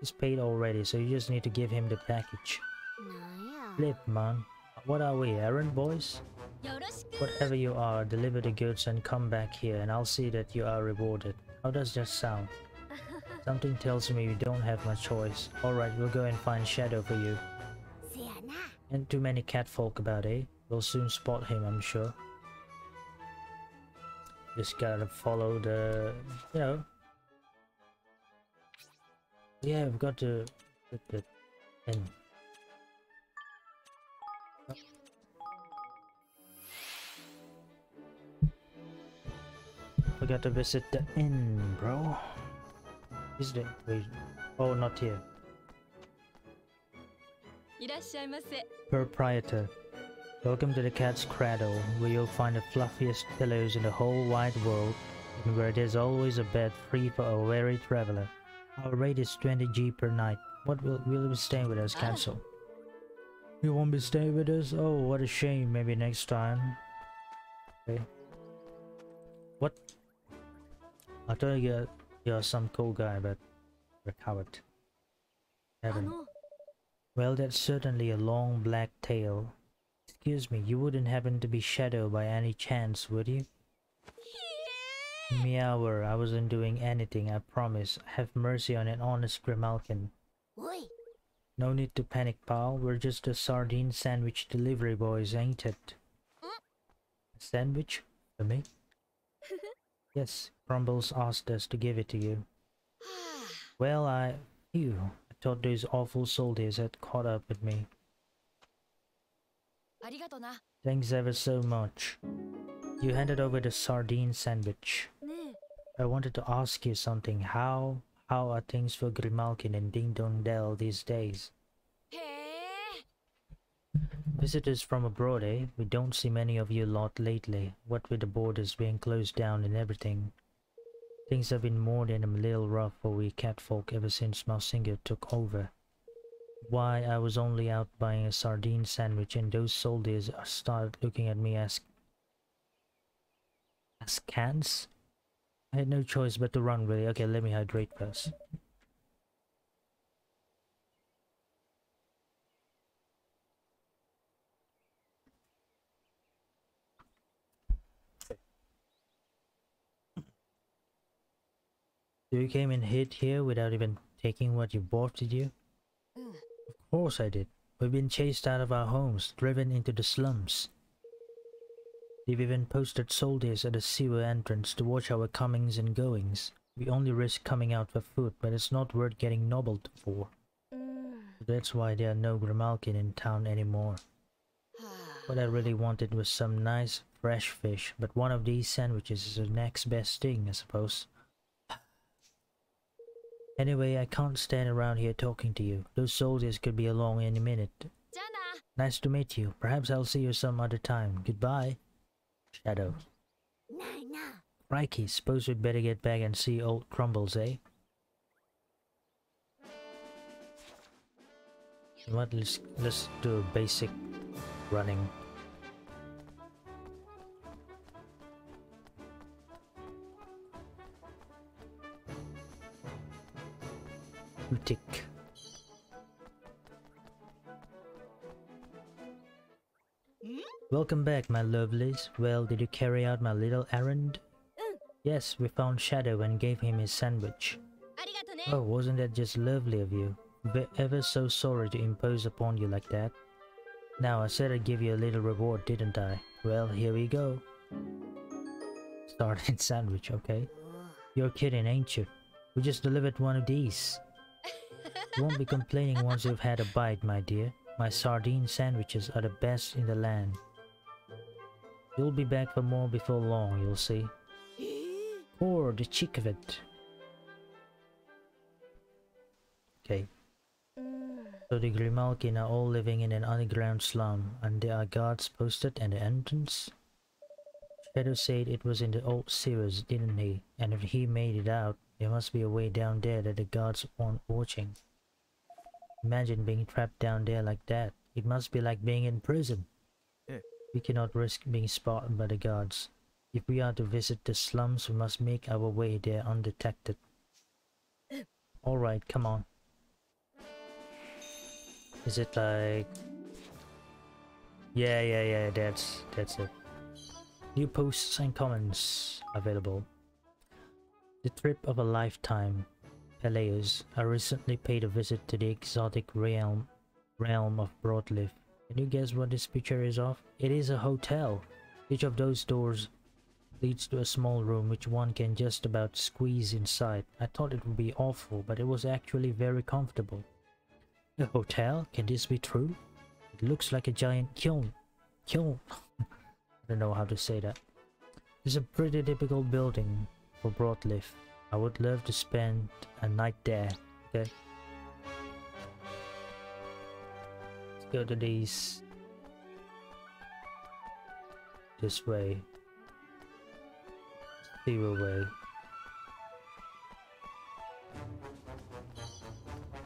Speaker 1: He's paid already, so you just need to give him the package. Flip, man. What are we, errand boys? Whatever you are, deliver the goods and come back here and I'll see that you are rewarded. How does that sound? Something tells me you don't have much choice. Alright, we'll go and find Shadow for you. And too many catfolk about, eh? We'll soon spot him, I'm sure. Just gotta follow the... you know. Yeah, we've got to... the... got to visit the inn, bro. Is it? Wait. Oh, not here. Proprietor. Welcome to the cat's cradle, where you'll find the fluffiest pillows in the whole wide world, and where there's always a bed free for a weary traveler. Our rate is 20g per night. What will, will be staying with us, ah. cancel? You won't be staying with us? Oh, what a shame. Maybe next time. Okay. What I thought you—you're some cool guy, but you're a coward. Heaven. Well, that's certainly a long black tail. Excuse me, you wouldn't happen to be Shadow by any chance, would you? Meower, I wasn't doing anything, I promise. Have mercy on an honest Grimalkin. No need to panic, pal. We're just the sardine sandwich delivery boys, ain't it? Mm. A sandwich? For me? Yes, Crumbles asked us to give it to you. Well, I... Phew. I thought those awful soldiers had caught up with me. Thanks ever so much. You handed over the sardine sandwich. I wanted to ask you something. How... How are things for Grimalkin and Ding Dong Dell these days? Visitors from abroad, eh? We don't see many of you lot lately, what with the borders being closed down and everything. Things have been more than a little rough for we catfolk ever since Mausinger took over. Why, I was only out buying a sardine sandwich and those soldiers started looking at me as... as cans? I had no choice but to run really. Okay, let me hydrate first. So you came and hid here without even taking what you bought, did you? Of course I did. We've been chased out of our homes, driven into the slums. They've even posted soldiers at the sewer entrance to watch our comings and goings. We only risk coming out for food, but it's not worth getting nobbled for.
Speaker 3: Mm.
Speaker 1: That's why there are no Grimalkin in town anymore. What I really wanted was some nice, fresh fish, but one of these sandwiches is the next best thing, I suppose. Anyway, I can't stand around here talking to you. Those soldiers could be along any minute.
Speaker 3: Jana.
Speaker 1: Nice to meet you. Perhaps I'll see you some other time. Goodbye. Shadow.
Speaker 3: Nana.
Speaker 1: Crikey, suppose we'd better get back and see old Crumbles, eh? What, let's, let's do a basic running. Welcome back, my lovelies. Well, did you carry out my little errand? Mm. Yes, we found Shadow and gave him his sandwich. Oh, wasn't that just lovely of you? Be ever so sorry to impose upon you like that. Now, I said I'd give you a little reward, didn't I? Well, here we go. Started sandwich, okay. You're kidding, ain't you? We just delivered one of these. You won't be complaining once you've had a bite, my dear. My sardine sandwiches are the best in the land. You'll be back for more before long, you'll see. Or the cheek of it. Okay. So the Grimalkin are all living in an underground slum, and there are guards posted at the entrance? Shadow said it was in the old sewers, didn't he? And if he made it out, there must be a way down there that the guards aren't watching. Imagine being trapped down there like that. It must be like being in prison.
Speaker 2: Eh.
Speaker 1: We cannot risk being spotted by the guards. If we are to visit the slums, we must make our way there undetected. Alright, come on. Is it like Yeah, yeah, yeah, that's that's it. New posts and comments available. The trip of a lifetime. Peleus, I recently paid a visit to the exotic realm realm of Broadleaf. Can you guess what this picture is of? It is a hotel. Each of those doors leads to a small room which one can just about squeeze inside. I thought it would be awful, but it was actually very comfortable. A hotel? Can this be true? It looks like a giant kiln. Kiln? I don't know how to say that. It's a pretty typical building for Broadleaf. I would love to spend a night there. Okay. Let's go to these. This way. Zero way.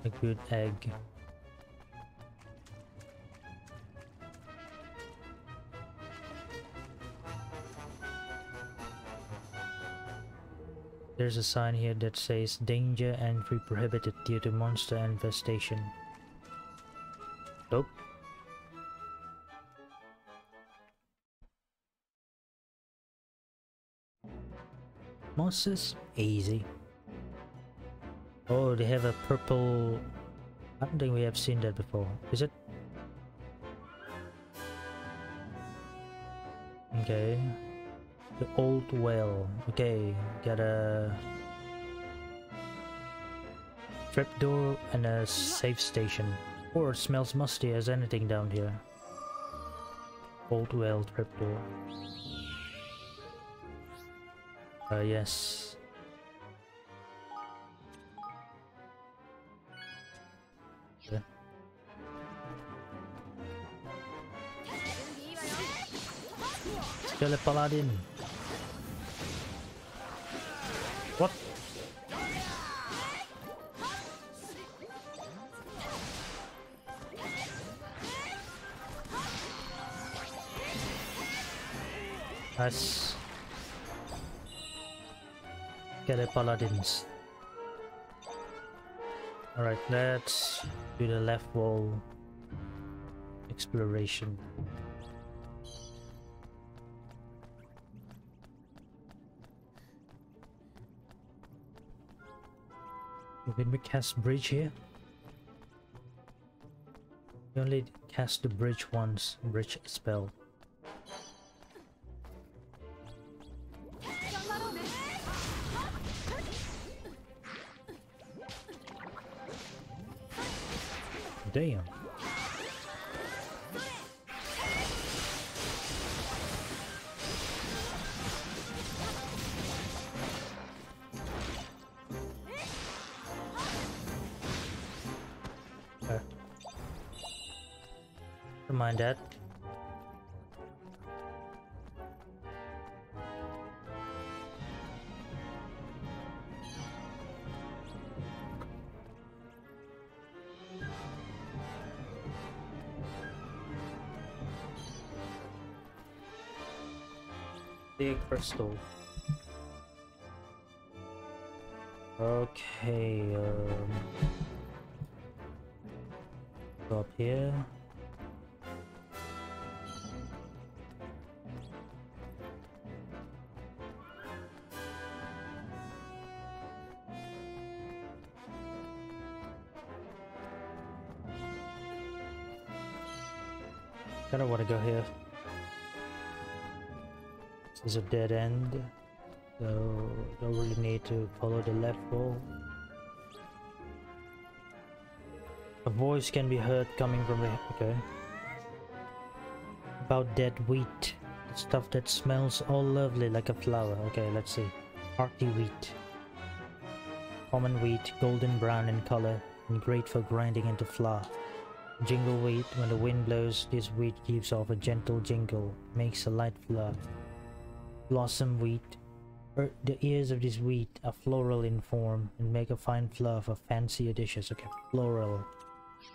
Speaker 1: A good egg. There's a sign here that says danger entry prohibited due to monster infestation. Nope. Monsters? Easy. Oh, they have a purple... I don't think we have seen that before. Is it? Okay. The old well. Okay, got a trap door and a safe station. Or it smells musty as anything down here. Old well trapdoor. Uh, yes. Okay. Skelepaladin. Paladin. What? Nice. Skele Paladins. Alright, let's do the left wall exploration. Did we cast bridge here? We only cast the bridge once, bridge spell. Damn. Crystal. Okay, um... Go up here. Kinda wanna go here. Is a dead end, so don't really need to follow the left wall. A voice can be heard coming from the okay. About dead wheat. The stuff that smells all lovely like a flower. Okay, let's see. Hearty wheat. Common wheat, golden brown in color, and great for grinding into flour. Jingle wheat, when the wind blows, this wheat gives off a gentle jingle, makes a light flour. Blossom wheat, er, the ears of this wheat are floral in form and make a fine flour for fancier dishes. Okay, floral.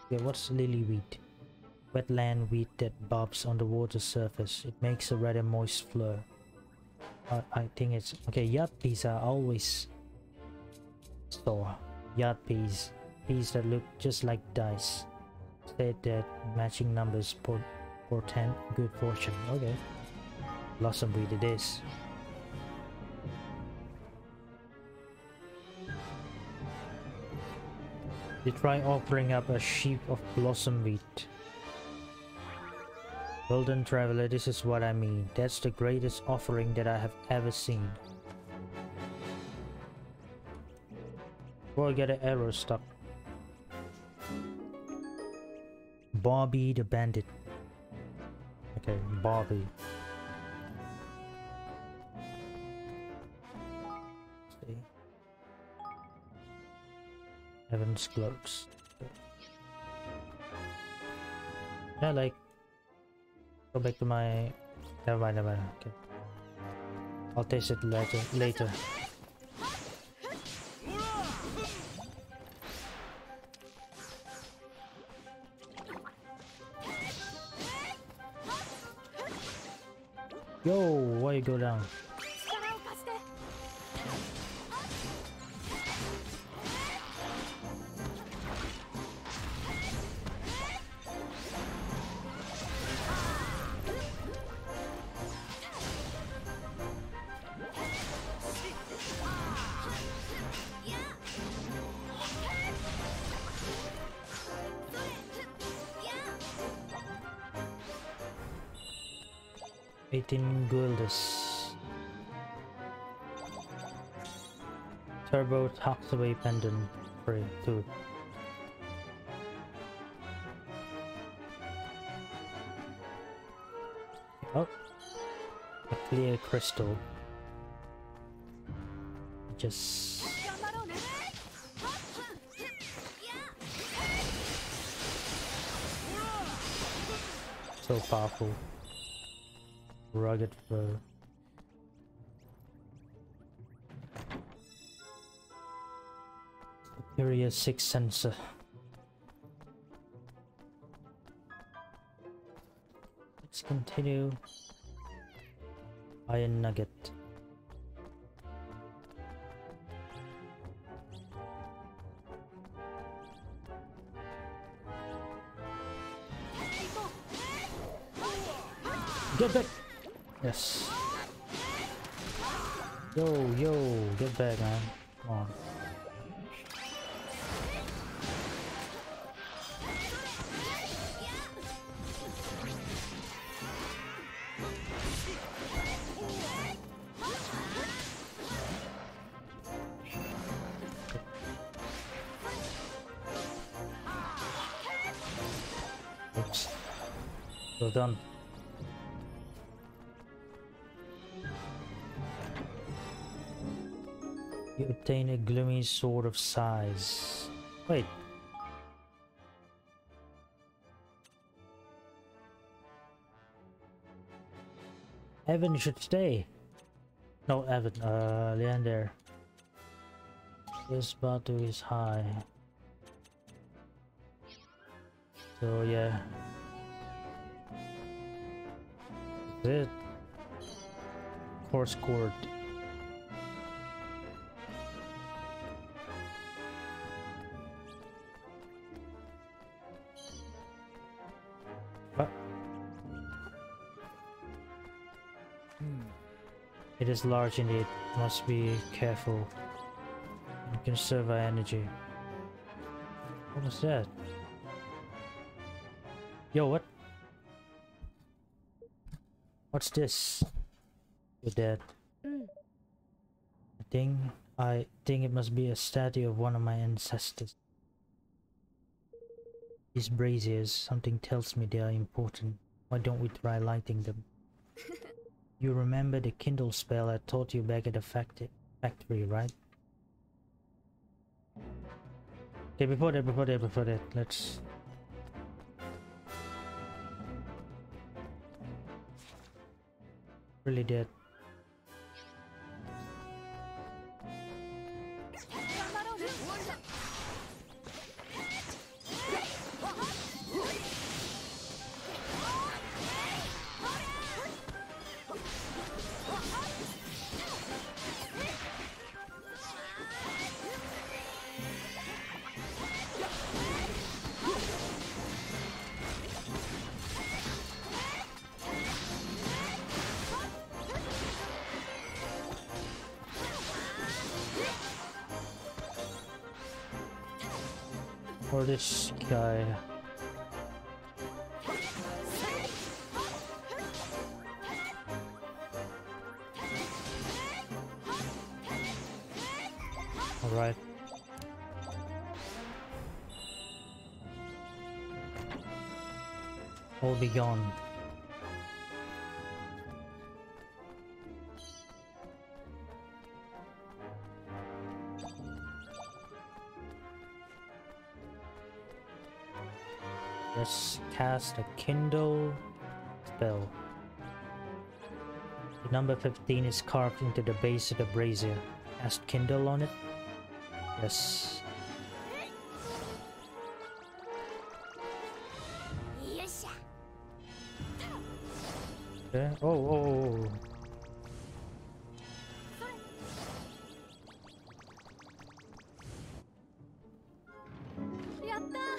Speaker 1: Okay, what's lily wheat? Wetland wheat that bobs on the water surface. It makes a rather moist flour. Uh, I think it's okay. Yard peas are always store. Yard peas, peas that look just like dice. Said that matching numbers port portend good fortune. Okay, blossom wheat it is. They try offering up a sheep of blossom wheat. Golden Traveler, this is what I mean. That's the greatest offering that I have ever seen. Before I get an arrow stuck. Bobby the Bandit. Okay, Bobby. Heaven's Cloaks. Yeah, like Go back to my. Never mind, never mind. Okay. I'll taste it later. Later. Yo, why you go down? Hathaway Pendant 3, 2. Oh, a clear crystal. Just... So powerful. Rugged fur. Superior six sensor. Let's continue. Iron nugget. Sword of size. Wait. Evan should stay. No, Evan. Uh, Leander. This battle is high. So yeah. That's it. Horse cord. Is large indeed. Must be careful. And conserve our energy. What was that? Yo, what? What's this? You're dead.
Speaker 3: Mm.
Speaker 1: I think I think it must be a statue of one of my ancestors. These braziers, something tells me they are important. Why don't we try lighting them? you remember the kindle spell I taught you back at the factory, right? Okay, before that, before that, before that, let's... Really dead. Be gone. Let's cast a Kindle spell. The number 15 is carved into the base of the brazier. Cast Kindle on it. Yes. Okay. Oh, oh, oh, oh.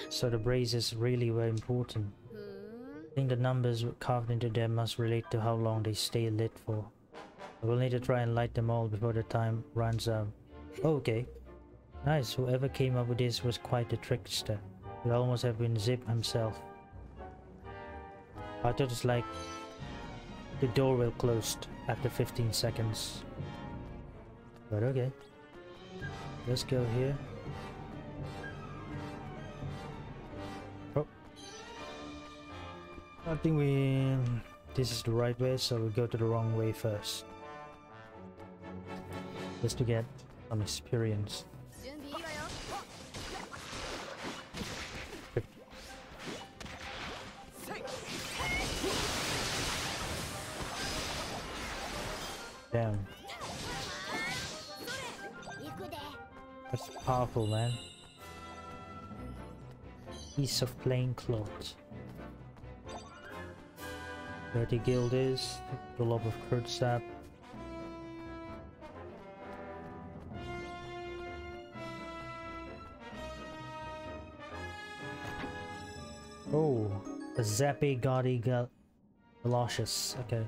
Speaker 1: So the braziers really were important. I think the numbers carved into them must relate to how long they stay lit for. I will need to try and light them all before the time runs out. Okay. Nice, whoever came up with this was quite a trickster. It almost have been Zip himself. I thought it's like the door will closed after 15 seconds. But okay. Let's go here. Oh. I think we... This is the right way, so we go to the wrong way first. Just to get some experience. Powerful, man. Piece of plain cloth. Dirty Guild is the lob of Kurtzap. Oh, the Zappy Gaudy Gal Galoshes. Okay.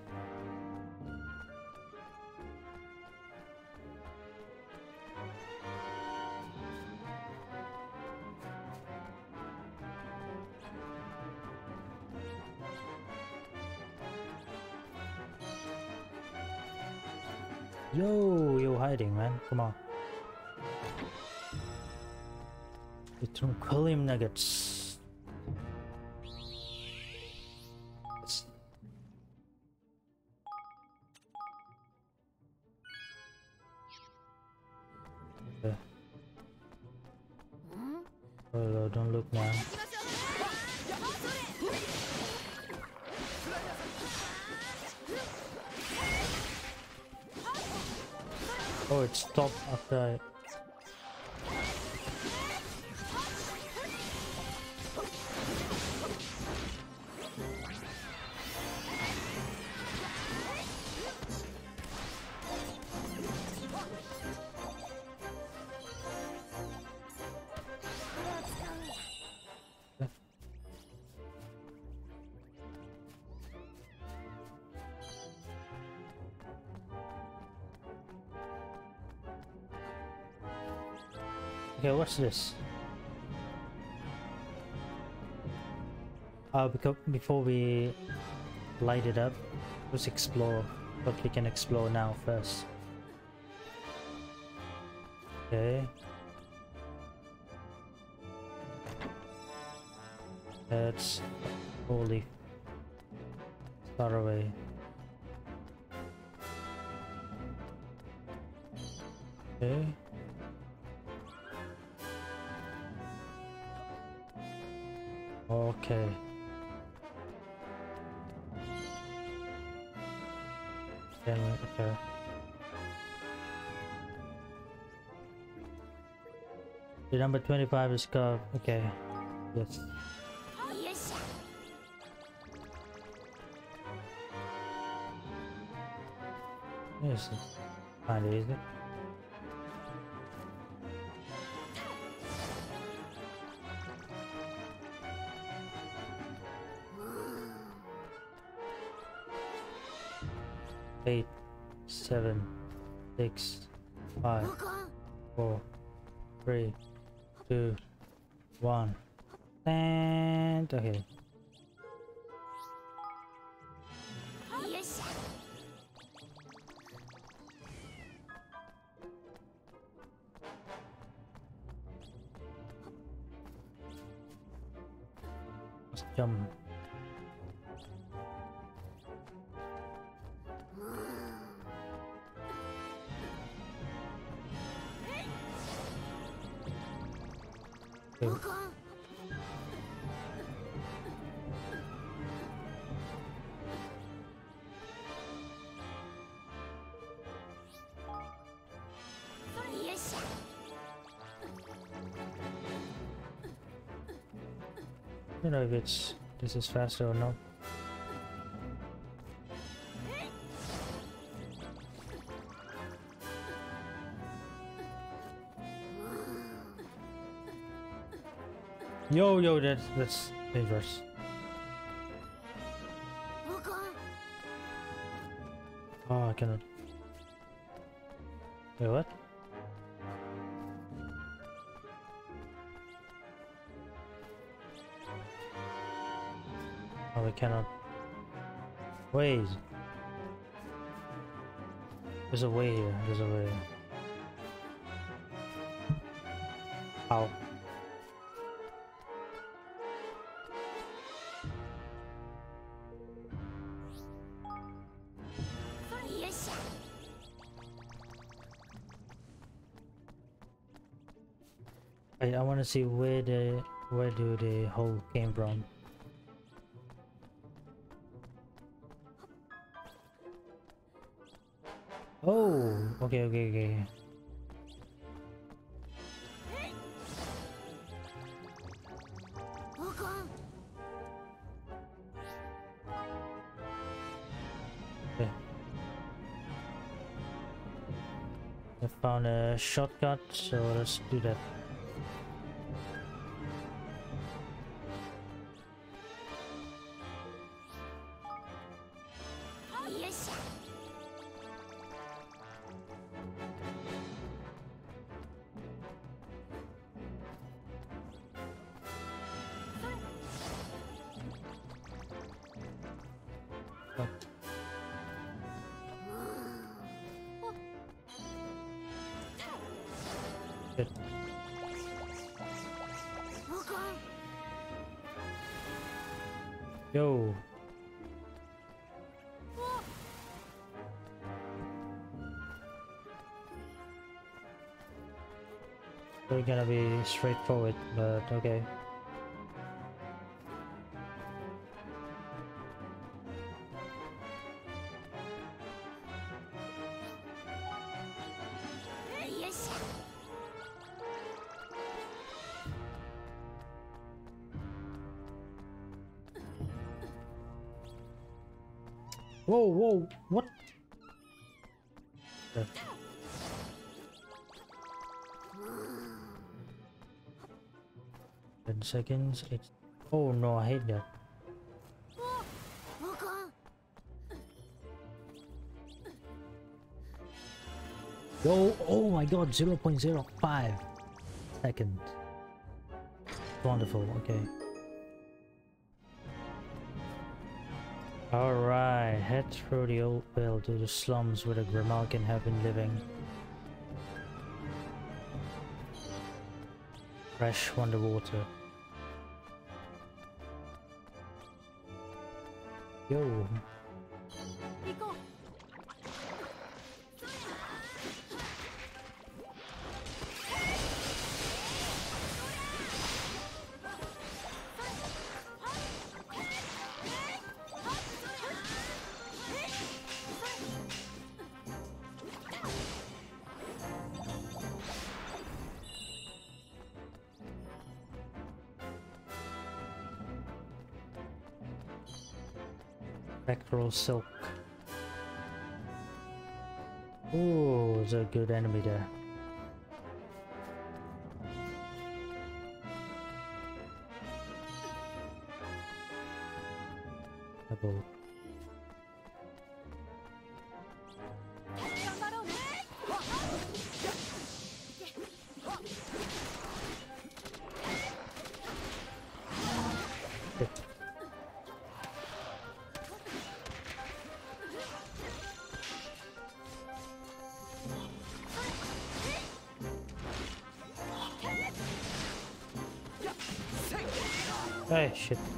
Speaker 1: Come on. It's from Quilliam Nuggets. Okay. Oh, don't look now. Oh, it stopped after I... This? Uh, before we light it up, let's explore what we can explore now first. Okay. Let's holy far away. Okay. Okay. Damn it, okay. The number 25 is cub. Okay. Yes. Yes. Kind of easy. Seven, six, five, don't know if it's this is faster or not. Yo, yo, that, that's dangerous. Oh, ah, I cannot. Wait, what? cannot. Wait. There's a way here. There's a way.
Speaker 3: How?
Speaker 1: I, I want to see where the where do the hole came from. Shortcut, so let's do that. Yo. We're gonna be straightforward, but okay. Seconds. It's. Oh no, I hate that. Yo, oh my god, 0.05. second. Wonderful, okay. Alright, head through the old vale to the slums where the Grimalkin have been living. Fresh wonder water. Yo, Silk. Ooh, there's a good enemy there. Hey,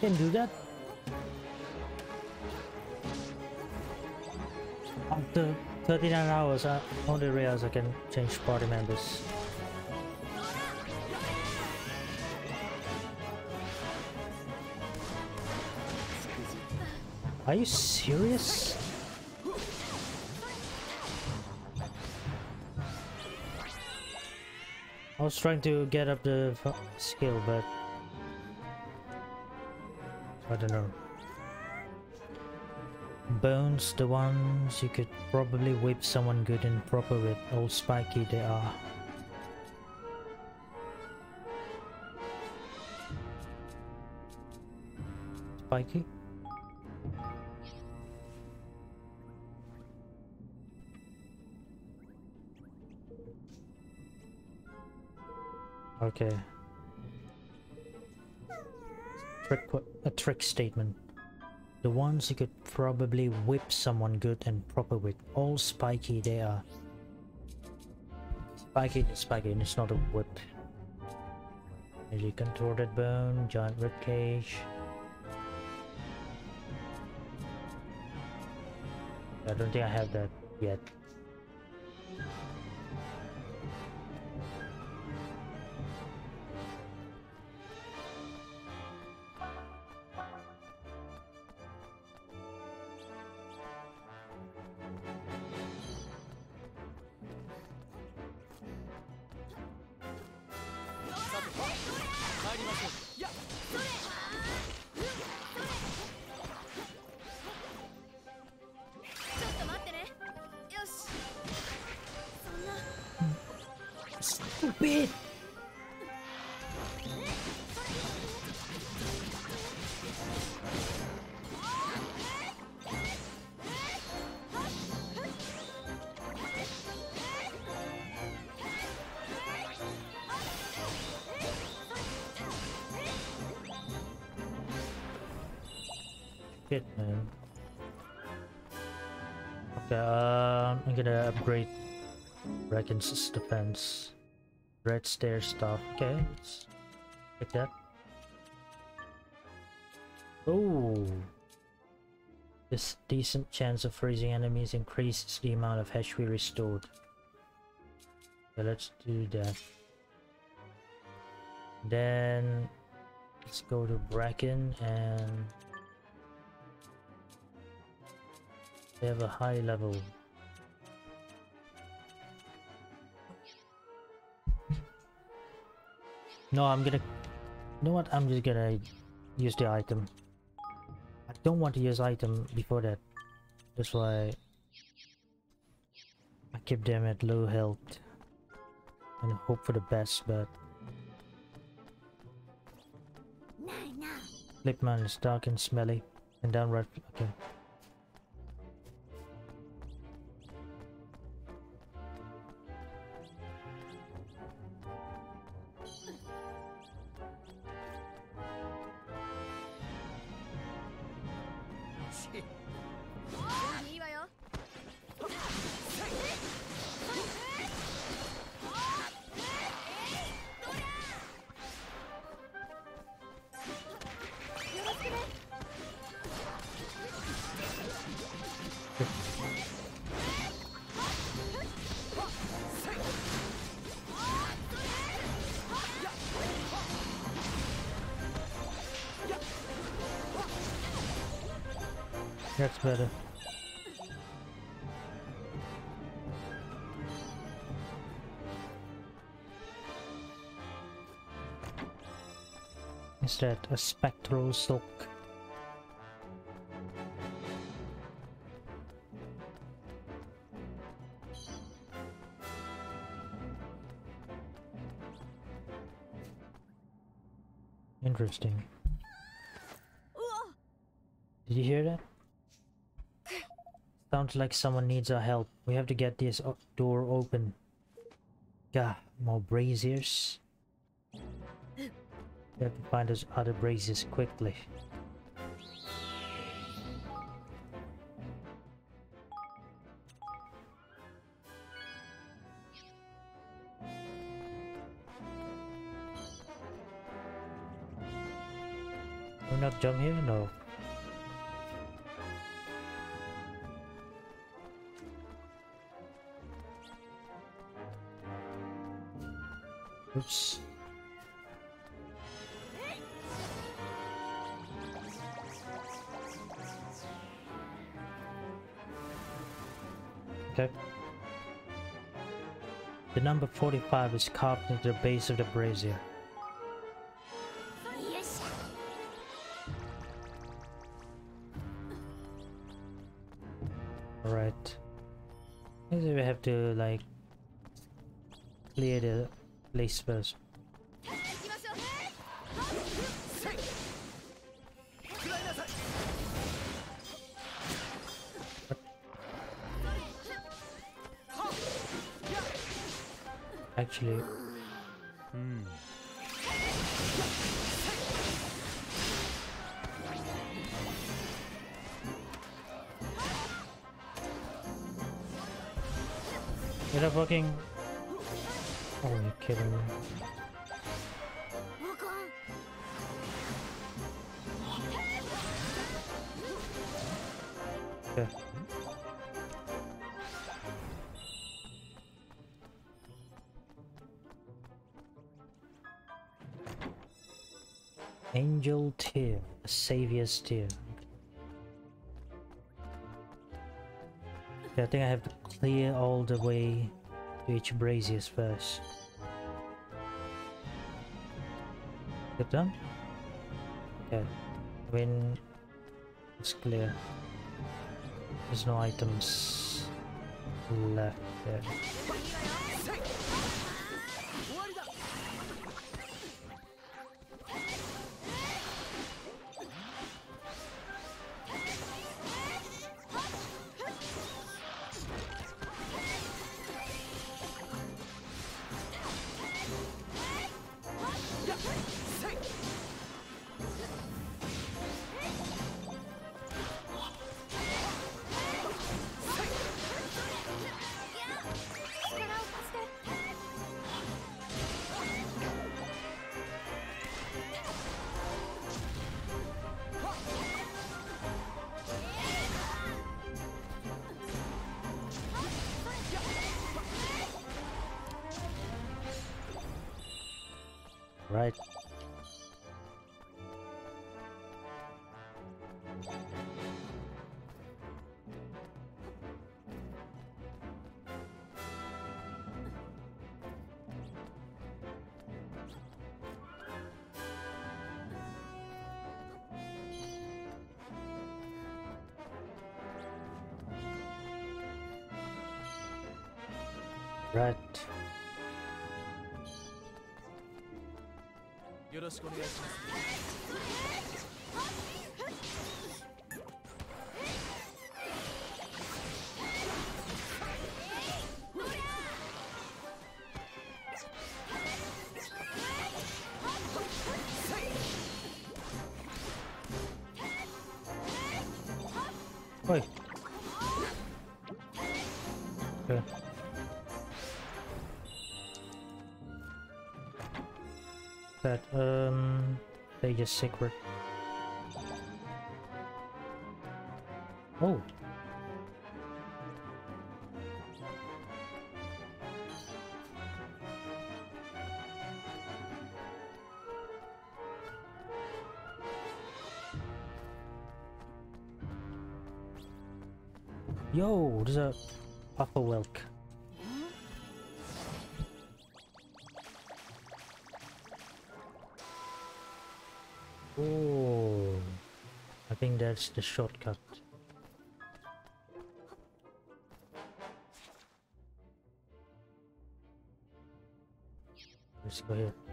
Speaker 1: can do that? After 39 hours, I only realized I can change party members. Are you serious? I was trying to get up the skill, but I don't know. Bones, the ones you could probably whip someone good and proper with. All spiky they are. Spiky? Okay. Trick trick statement. The ones you could probably whip someone good and proper with. All spiky they are. Spiky is spiky and it's not a whip. Nearly contorted bone, giant rib cage. I don't think I have that yet. Reckon's defense. Red stair stuff. Okay, let's take that. Oh, this decent chance of freezing enemies increases the amount of HP restored. Okay, let's do that. Then let's go to Bracken and they have a high level No, I'm gonna... You know what? I'm just gonna use the item. I don't want to use item before that. That's why... I keep them at low health. And hope for the best, but... Lipman is dark and smelly. And downright... Okay. A spectral silk? Interesting. Did you hear that? Sounds like someone needs our help. We have to get this door open. God, more braziers. We have to find those other braziers quickly. We're not jump here? No. Oops. The number 45 is carved into the base of the brazier. Alright. Maybe we have to like clear the place first.
Speaker 3: Actually, hmm. う
Speaker 2: ん。
Speaker 1: you're not a savior's tear. Okay, I think I have to clear all the way to each braziers first. Get done? Okay. When it's clear. There's no items left there. That um they just secret. Oh. Yo, there's a Papa Oh, I think that's the shortcut. Let's go here.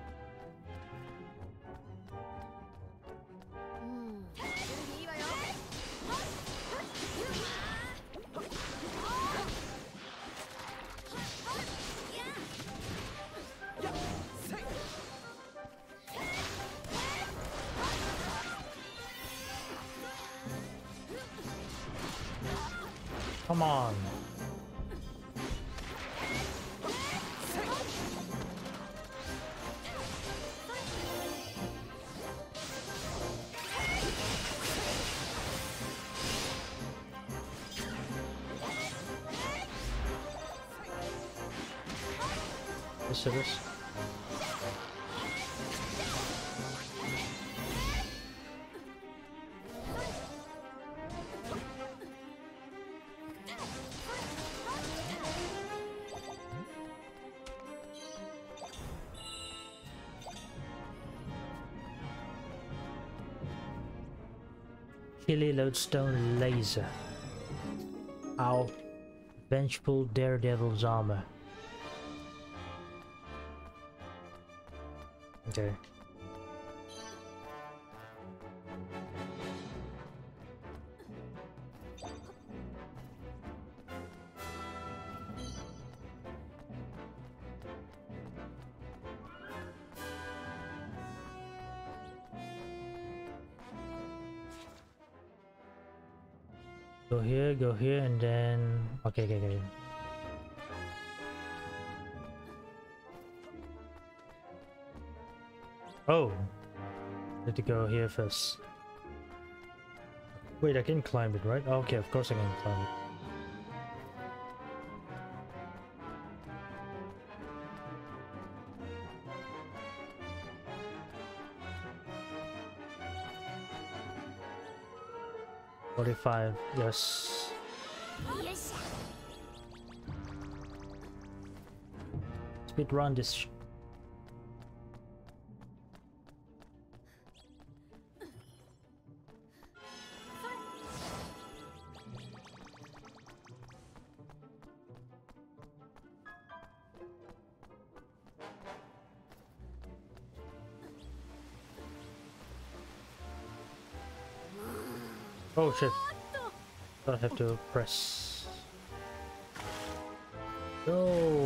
Speaker 1: Chili Lodestone Laser. Ow. Vengeful Daredevil's armor. Okay. Here, and then... Okay, okay, okay. Oh! Need to go here first. Wait, I can climb it, right? Oh, okay, of course I can climb it. Forty-five, yes. Speed run this Oh shit. I have to press. Go.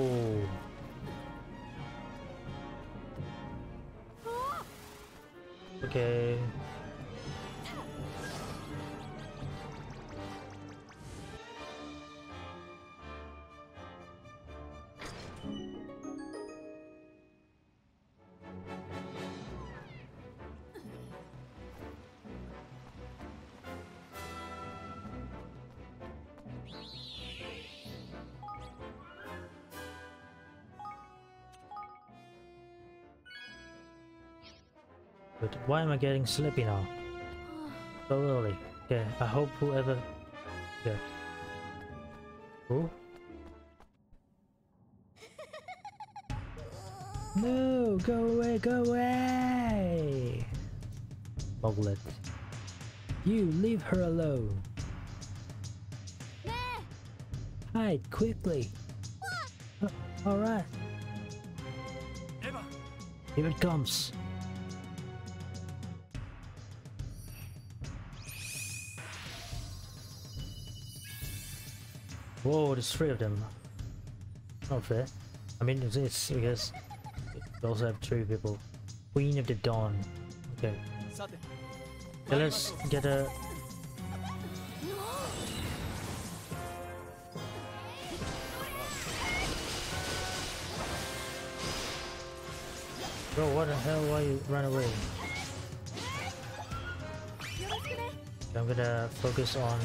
Speaker 1: getting sleepy now. So early. Okay, I hope whoever... Yeah. Who? No! Go away! Go away! Boglet. You leave her alone. Hide quickly. Uh,
Speaker 2: all right.
Speaker 1: Here it comes. Whoa, there's three of them. Not fair. I mean, it's this because we also have two people. Queen of the Dawn. Okay. let's get a Bro, what the hell? Why you run away? I'm gonna focus on.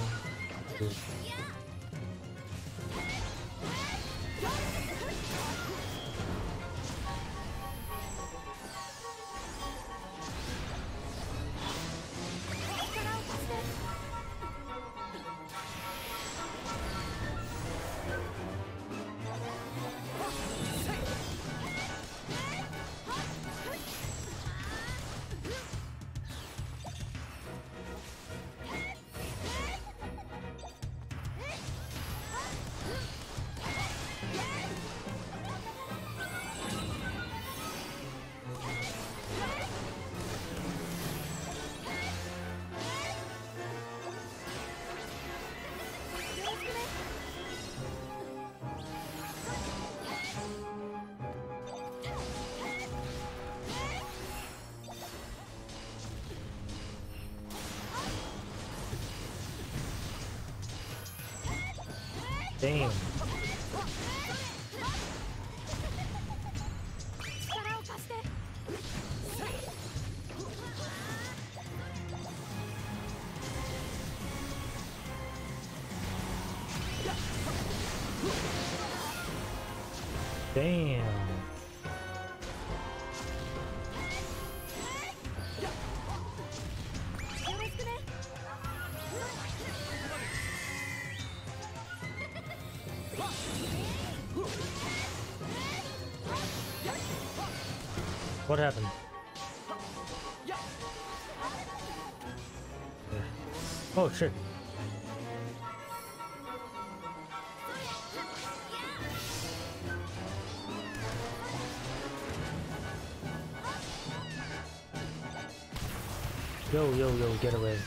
Speaker 1: Yo, yo, get away.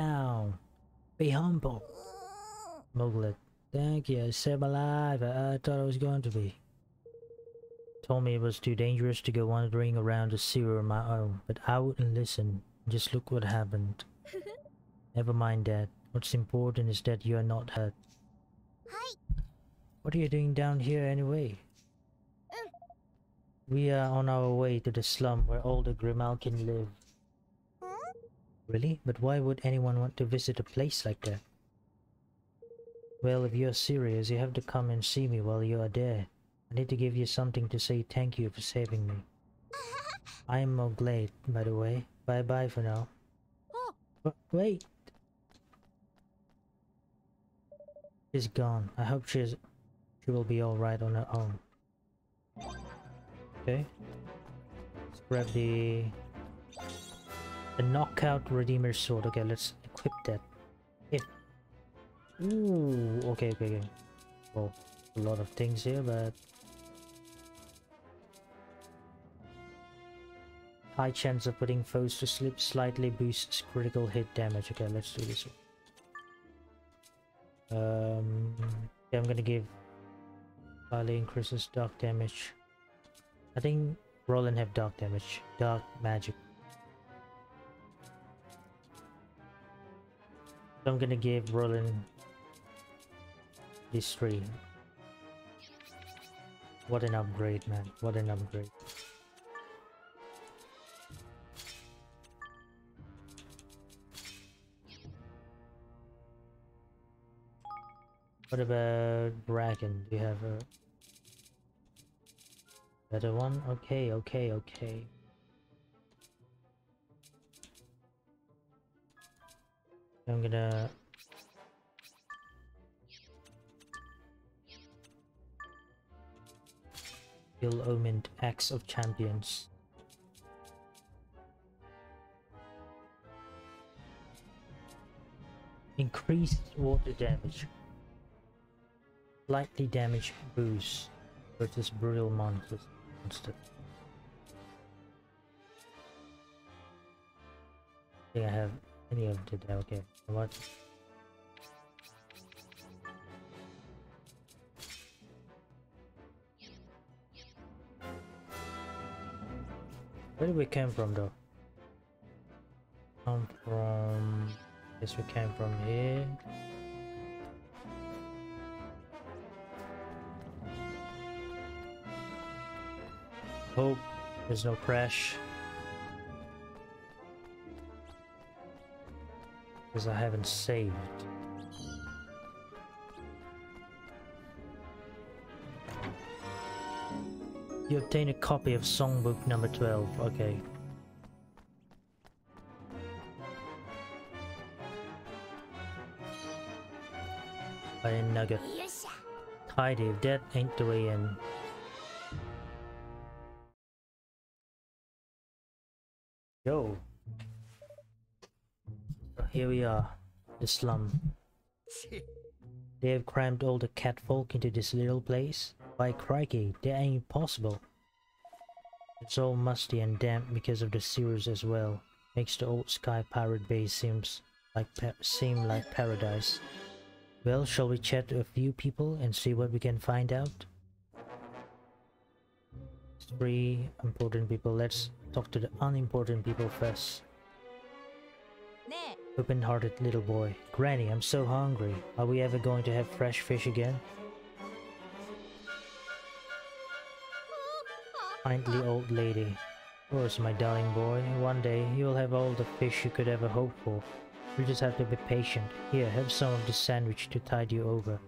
Speaker 1: Down. Be humble. Muglet. Thank you. I saved my life. I, I thought I was going to be. Told me it was too dangerous to go wandering around the sewer on my own, but I wouldn't listen. Just look what happened. Never mind that. What's important is that you are not hurt. Hi. What are you doing down here anyway? Uh. We are on our way to the slum where all the Grimalkin live. Really? But why would anyone want to visit a place like that? Well, if you're serious, you have to come and see me while you are there. I need to give you something to say thank you for saving me. I am Moglade, by the way. Bye bye for now.
Speaker 3: Oh.
Speaker 1: Wait! She's gone. I hope she's she will be alright on her own. Okay. Let's grab the the knockout redeemer sword. Okay, let's equip that. If Ooh, okay, okay, okay. Well, a lot of things here, but high chance of putting foes to sleep slightly boosts critical hit damage. Okay, let's do this. Um, yeah, I'm gonna give slightly increases dark damage. I think Roland have dark damage, dark magic. I'm gonna give Roland these three. What an upgrade, man! What an upgrade. What about Dragon? Do you have a better one? Okay, okay, okay. I'm gonna Ill Omened Axe of Champions. Increased water damage. Slightly damage boost versus brutal monsters. Monster. I think I have any of the okay. you know What? Where did we come from though? Come from Guess we came from here. Hope there's no crash. Because I haven't saved. You obtain a copy of Songbook number 12. Okay. Buy a nugget. Tidy, that ain't the way in. The slum. They have crammed all the catfolk into this little place. By crikey, that ain't possible. It's all musty and damp because of the sewers as well. Makes the old Sky Pirate bay seems like seem like paradise. Well, shall we chat to a few people and see what we can find out? Three important people. Let's talk to the unimportant people first. Open-hearted little boy. Granny, I'm so hungry. Are we ever going to have fresh fish again? Kindly old lady. Of course, my darling boy. One day, you'll have all the fish you could ever hope for. You just have to be patient. Here, have some of this sandwich to tide you over.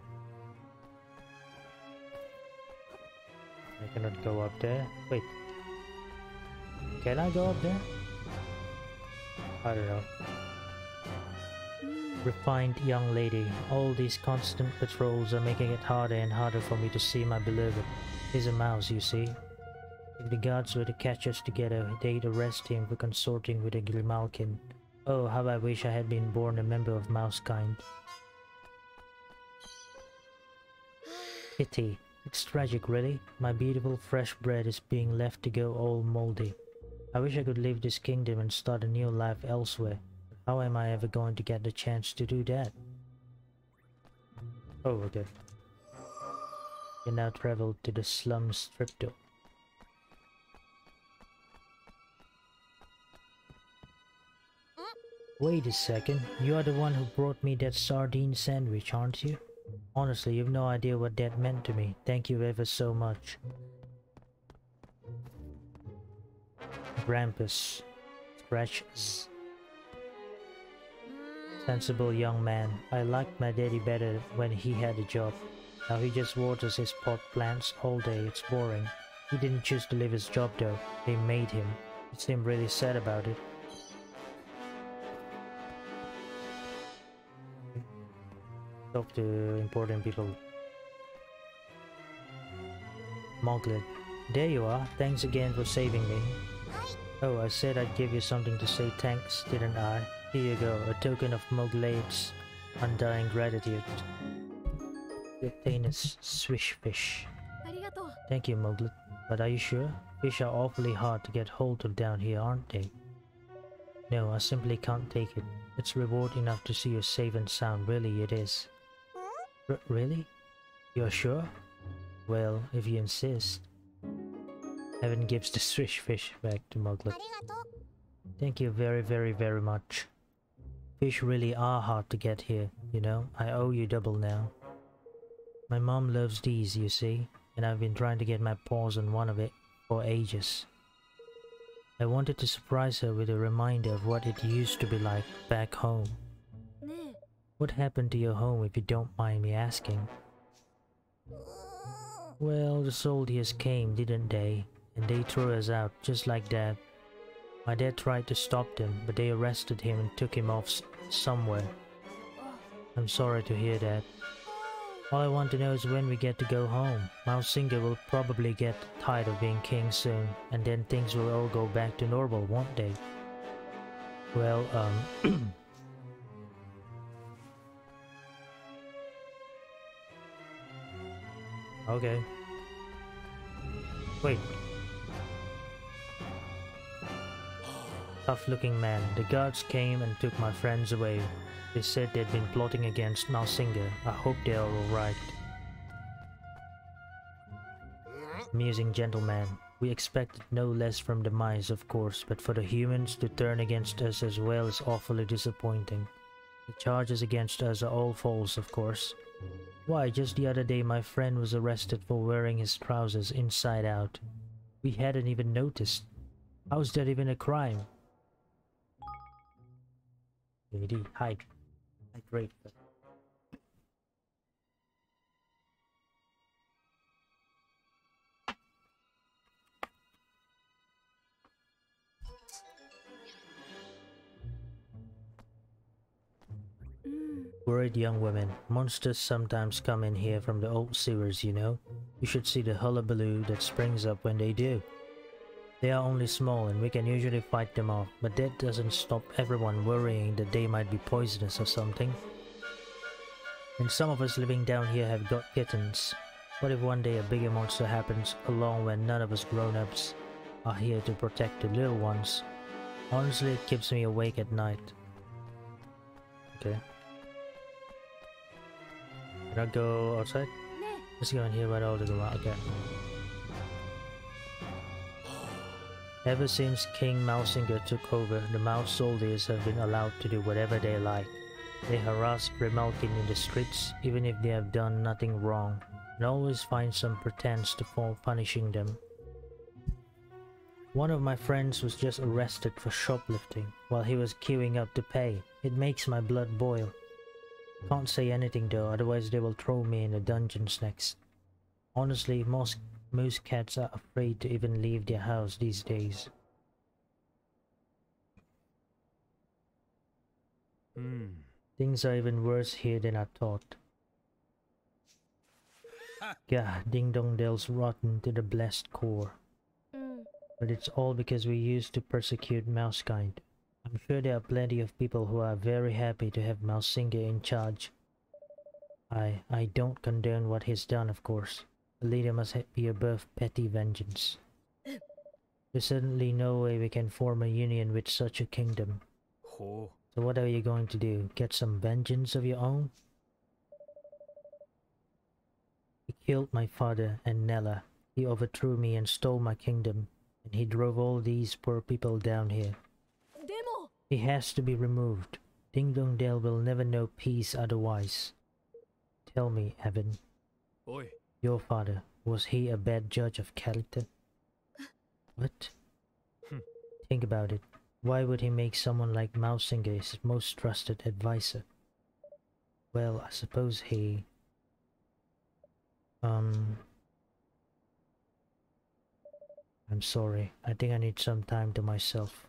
Speaker 1: I cannot go up there. Wait. Can I go up there? I don't know. Refined young lady, all these constant patrols are making it harder and harder for me to see my beloved. He's a mouse, you see. If the guards were to catch us together, they'd arrest him for consorting with a Grimalkin. Oh, how I wish I had been born a member of Mousekind. Pity. It's tragic, really. My beautiful fresh bread is being left to go all moldy. I wish I could leave this kingdom and start a new life elsewhere. How am I ever going to get the chance to do that? Oh, okay. You now travel to the slum stripto. Wait a second, you are the one who brought me that sardine sandwich, aren't you? Honestly, you've no idea what that meant to me. Thank you ever so much. Grampus. Scratches. Sensible young man. I liked my daddy better when he had a job. Now he just waters his pot plants all day. It's boring. He didn't choose to leave his job though. They made him. He seemed really sad about it. Talk to important people. Moglet. There you are. Thanks again for saving me. Oh, I said I'd give you something to say thanks, didn't I? Here you go, a token of Moglade's undying gratitude. You obtain a swish fish. Thank you, Moglade. But are you sure? Fish are awfully hard to get hold of down here, aren't they? No, I simply can't take it. It's reward enough to see you safe and sound, really it is. Hmm? R really? You're sure? Well, if you insist. Evan gives the swish fish back to
Speaker 3: Muglet.
Speaker 1: Thank you very, very, very much. Fish really are hard to get here, you know. I owe you double now. My mom loves these, you see, and I've been trying to get my paws on one of it for ages. I wanted to surprise her with a reminder of what it used to be like back home. What happened to your home if you don't mind me asking? Well, the soldiers came, didn't they? And they threw us out just like that. My dad tried to stop them, but they arrested him and took him off somewhere. I'm sorry to hear that. All I want to know is when we get to go home. Mausinger will probably get tired of being king soon, and then things will all go back to normal, won't they? Well, um... okay. Wait. Tough looking man. The guards came and took my friends away. They said they'd been plotting against Mausinger. I hope they are alright. Amusing gentleman. We expected no less from the mice, of course, but for the humans to turn against us as well is awfully disappointing. The charges against us are all false, of course. Why, just the other day my friend was arrested for wearing his trousers inside out. We hadn't even noticed. How's that even a crime? Lady, hide. Hydrate. Mm. Worried young women. Monsters sometimes come in here from the old sewers, you know. You should see the hullabaloo that springs up when they do. They are only small and we can usually fight them off, but that doesn't stop everyone worrying that they might be poisonous or something. And some of us living down here have got kittens. What if one day a bigger monster happens along when none of us grown-ups are here to protect the little ones? Honestly, it keeps me awake at night. Okay. Can I go outside?
Speaker 3: ね
Speaker 1: Let's go in here right all the way. Okay. Ever since King Mausinger took over, the Mouse soldiers have been allowed to do whatever they like. They harass Grimalkin in the streets, even if they have done nothing wrong, and always find some pretense to for punishing them. One of my friends was just arrested for shoplifting while he was queuing up to pay. It makes my blood boil. Can't say anything though, otherwise they will throw me in the dungeons next. Honestly, most most cats are afraid to even leave their house these days.
Speaker 2: Mm.
Speaker 1: Things are even worse here than I thought. Gah, Ding Dong Dell's rotten to the blessed core.
Speaker 3: Hmm.
Speaker 1: But it's all because we used to persecute Mousekind. I'm sure there are plenty of people who are very happy to have Mausinger in charge. I, I don't condone what he's done, of course. The leader must be above petty vengeance. There's certainly no way we can form a union with such a kingdom.
Speaker 2: Oh.
Speaker 1: So what are you going to do? Get some vengeance of your own? He killed my father and Nella. He overthrew me and stole my kingdom. And he drove all these poor people down here.
Speaker 3: Demo.
Speaker 1: He has to be removed. Ding Dong Dell will never know peace otherwise. Tell me, Evan.
Speaker 2: Oi
Speaker 1: your father, was he a bad judge of character? What?
Speaker 2: Hmm.
Speaker 1: Think about it. Why would he make someone like Mausinger his most trusted advisor? Well, I suppose he... Um... I'm sorry. I think I need some time to myself.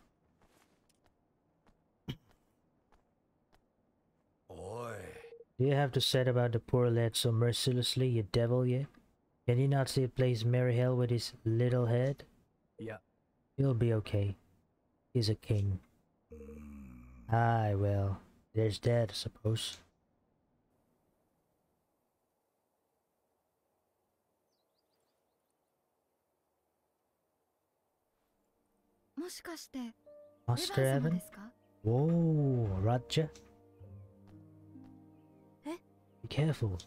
Speaker 1: Do you have to set about the poor lad so mercilessly, you devil, Yet Can you not see it plays merry hell with his little head?
Speaker 2: Yeah.
Speaker 1: He'll be okay. He's a king. Aye, well, there's that, I suppose. Master Evan? Whoa, Roger.
Speaker 3: Eh?
Speaker 1: Be careful.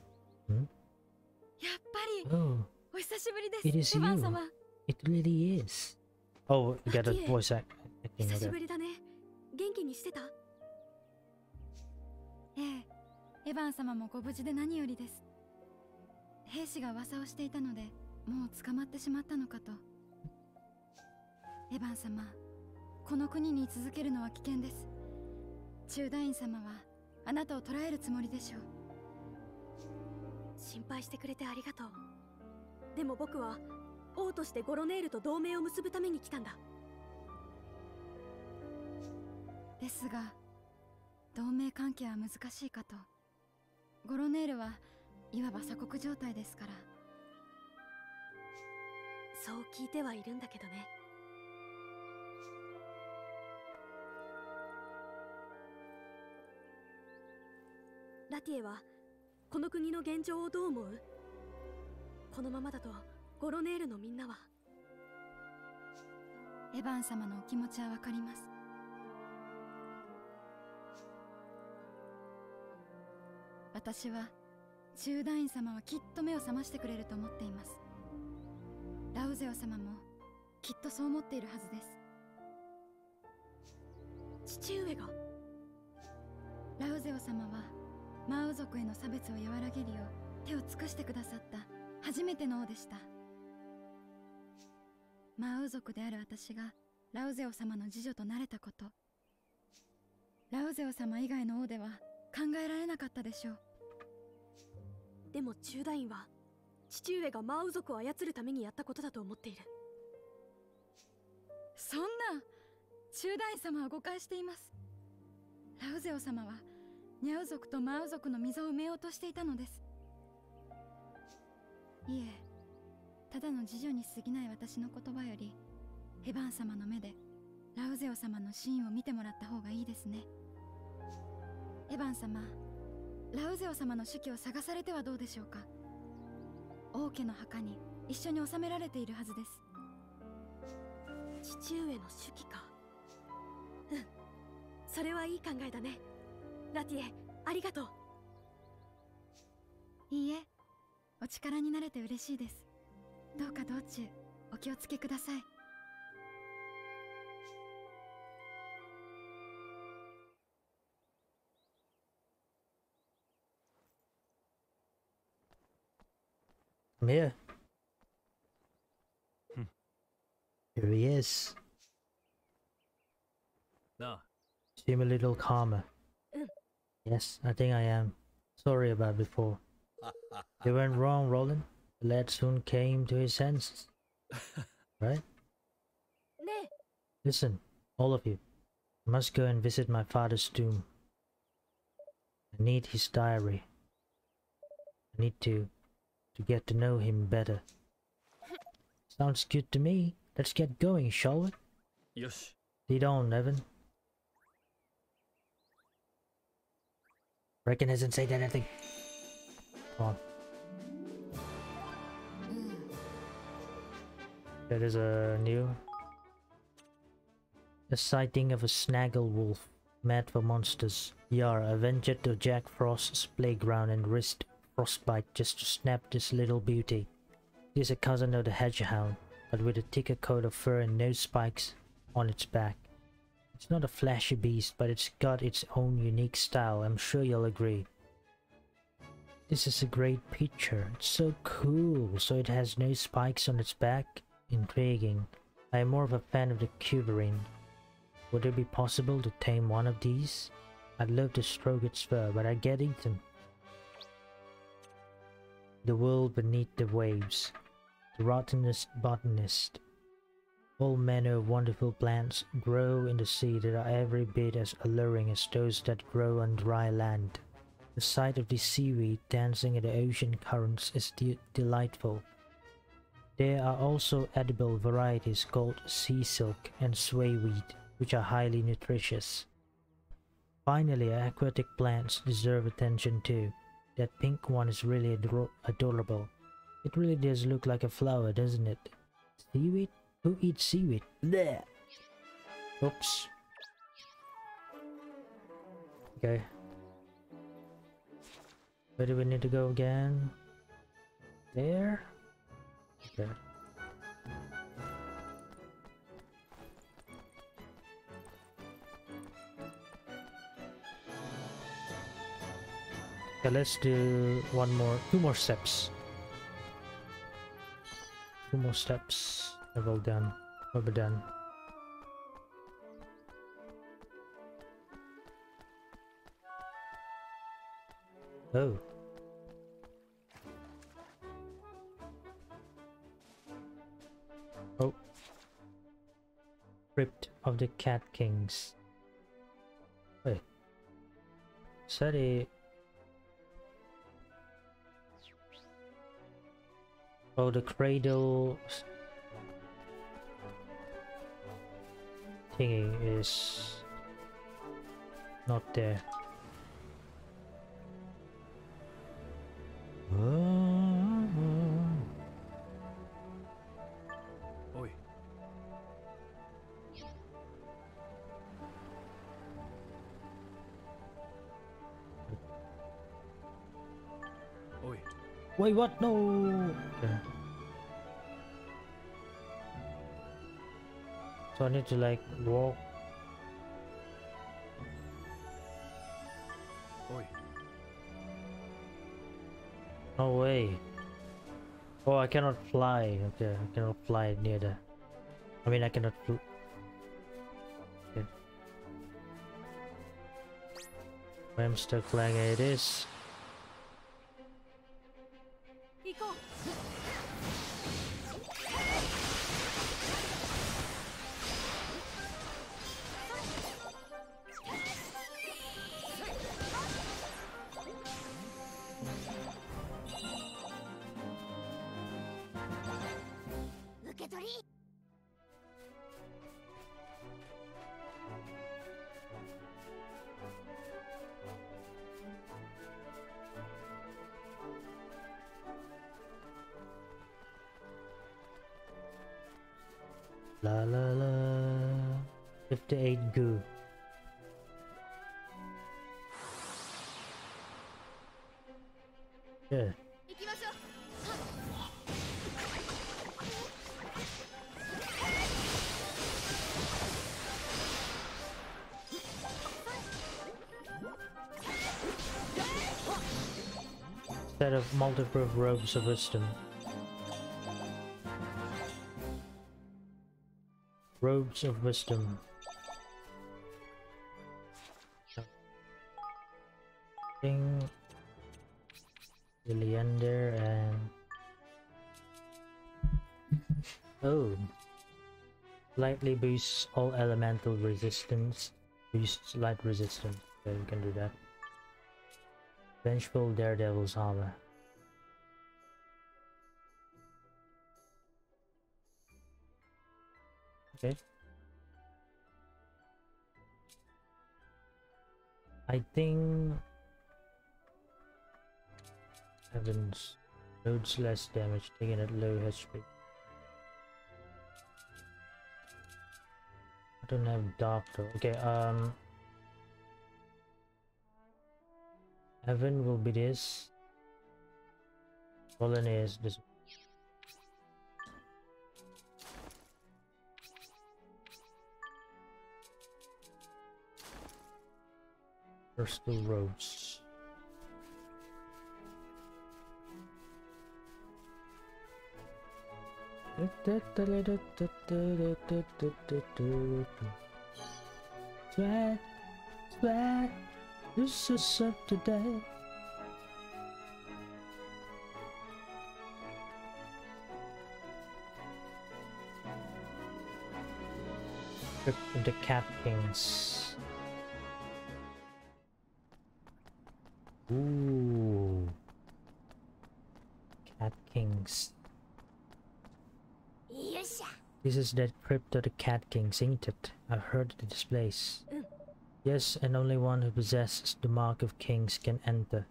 Speaker 3: やっぱり
Speaker 1: Oh,
Speaker 3: お久しぶりで
Speaker 1: It
Speaker 3: す
Speaker 1: is
Speaker 3: エヴァン
Speaker 1: you.
Speaker 3: 様
Speaker 1: it really is. Oh, you got a voice act.
Speaker 3: 久し
Speaker 1: okay.
Speaker 3: ぶりだね元気にしてた？ええエヴァン様もご無事で何よりです兵士が噂をしていたのでもう捕まってしまったのかとエヴァン様この国に居続けるのは危険です中大院様はあなたを捕らえるつもりでしょう
Speaker 4: 心配してくれてありがとう。でも僕は王としてゴロネールと同盟を結ぶために来たんだ。
Speaker 3: ですが同盟関係は難しいかと。ゴロネールはいわば鎖国状態ですから。
Speaker 4: そう聞いてはいるんだけどね。ラティエはこの国の現状をどう思う？このままだとゴロネールのみんなは。
Speaker 3: エヴァン様のお気持ちはわかります。私は中団員様はきっと目を覚ましてくれると思っています。ラウゼオ様もきっとそう思っているはずです。
Speaker 4: 父上が。
Speaker 3: ラウゼオ様はマウ族への差別を和らげるよう手を尽くしてくださった。初めての王でした。マウ族である私がラウゼオ様の次女となれたこと。ラウゼオ様以外の王では考えられなかったでしょう。
Speaker 4: でも中大院は父上がマウ族を操るためにやったことだと思っている。
Speaker 3: そんな中大様は誤解しています。ラウゼオ様はニャウ族とマウ族の溝を埋めようとしていたのです。いえただの次女に過ぎない私の言葉よりエヴァン様の目でラウゼオ様のシーンを見てもらった方がいいですね。エヴァン様ラウゼオ様の手記を探されてはどうでしょうか。王家の墓に一緒に収められているはずです。
Speaker 4: 父上の手記か。うん。それはいい考えだね。ラティエありがとう
Speaker 3: いいえお力になれて嬉しいですどうか道中お気をつけください
Speaker 1: I'm here.
Speaker 2: Hmm.
Speaker 1: Here he is.
Speaker 2: なあ
Speaker 1: Seem a little calmer. Yes, I think I am. Sorry about before. you went wrong, Roland. The lad soon came to his senses. right? Listen, all of you. I must go and visit my father's tomb. I need his diary. I need to to get to know him better. Sounds good to me. Let's get going, shall we?
Speaker 2: Yes.
Speaker 1: Lead on, Evan. Reckon hasn't said anything. Come on. That is a new. A sighting of a snaggle wolf, mad for monsters. Yara I ventured to Jack Frost's playground and risked frostbite just to snap this little beauty. Is a cousin of the hedgehound, but with a thicker coat of fur and no spikes on its back. It's not a flashy beast, but it's got its own unique style, I'm sure you'll agree. This is a great picture. It's so cool, so it has no spikes on its back. Intriguing. I am more of a fan of the Cuverine. Would it be possible to tame one of these? I'd love to stroke its fur, but I get eaten. The world beneath the waves. The rottenest botanist. All manner of wonderful plants grow in the sea that are every bit as alluring as those that grow on dry land. The sight of the seaweed dancing in the ocean currents is de- delightful. There are also edible varieties called sea silk and swayweed, which are highly nutritious. Finally, aquatic plants deserve attention too. That pink one is really ador- adorable. It really does look like a flower, doesn't it? Seaweed? Who eats seaweed? There. Oops. Okay. Where do we need to go again? There? Okay. Okay, let's do one more, two more steps. Two more steps. Level done. We'll done. Oh. Oh. Crypt of the Cat Kings. Wait. A... Oh, the cradle thingy is not there.
Speaker 2: Oi. Oi.
Speaker 1: Wait, what? No. So I need to like walk.
Speaker 2: おい
Speaker 1: No way. Oh, I cannot fly. Okay, I cannot fly near the. I mean, I cannot. Fl okay. I'm stuck flying. It is. La la la. 58 goo. Yeah. Set of multiple robes of wisdom. Of wisdom. King Liliander and Oh Lightly boosts all elemental resistance. Boosts light resistance. Okay, we can do that. Vengeful Daredevil's armor. Okay. I think Heavens loads less damage taken at low HP. I don't have dark though. Okay, um Evan will be this. Fallen is this. Crystal Rose. Sweat, sweat, this is up today. Of the Cat Kings. Is that crypt of the Cat Kings, ain't it? I've heard of this place. Yes, and only one who possesses the mark of kings can enter.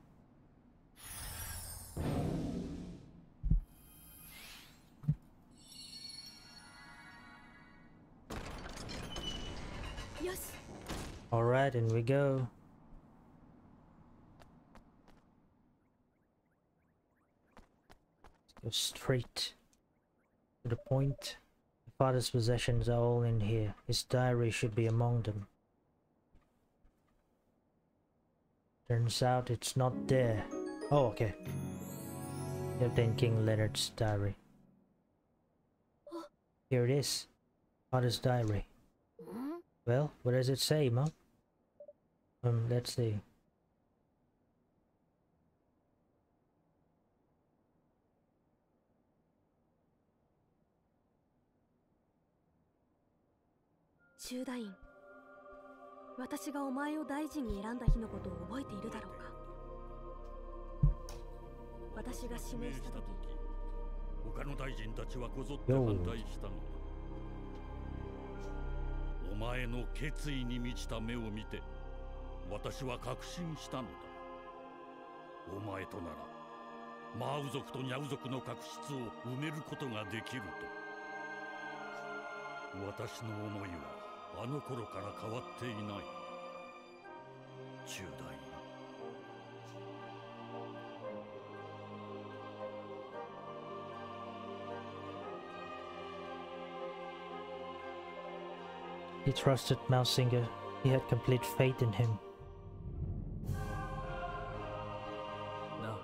Speaker 4: Yes.
Speaker 1: Alright, in we go. Let's go straight to the point. Father's possessions are all in here. His diary should be among them. Turns out it's not there. Oh, okay. Captain King Leonhart's diary. Here it is. Father's diary. Well, what does it say, Mom? Um, let's see.
Speaker 4: 中大院。私がお前を大臣に選んだ日のことを覚えているだろうか。私が指名した時
Speaker 2: 他の大臣たちはこぞって反対したがお前の決意に満ちた目を見て私は確信したのだ。お前とならマウ族とニャウ族の確執を埋めることができると。私の思いはあの頃から変わっていない中大
Speaker 1: He trusted Mausinger. He had complete faith in him.
Speaker 5: No.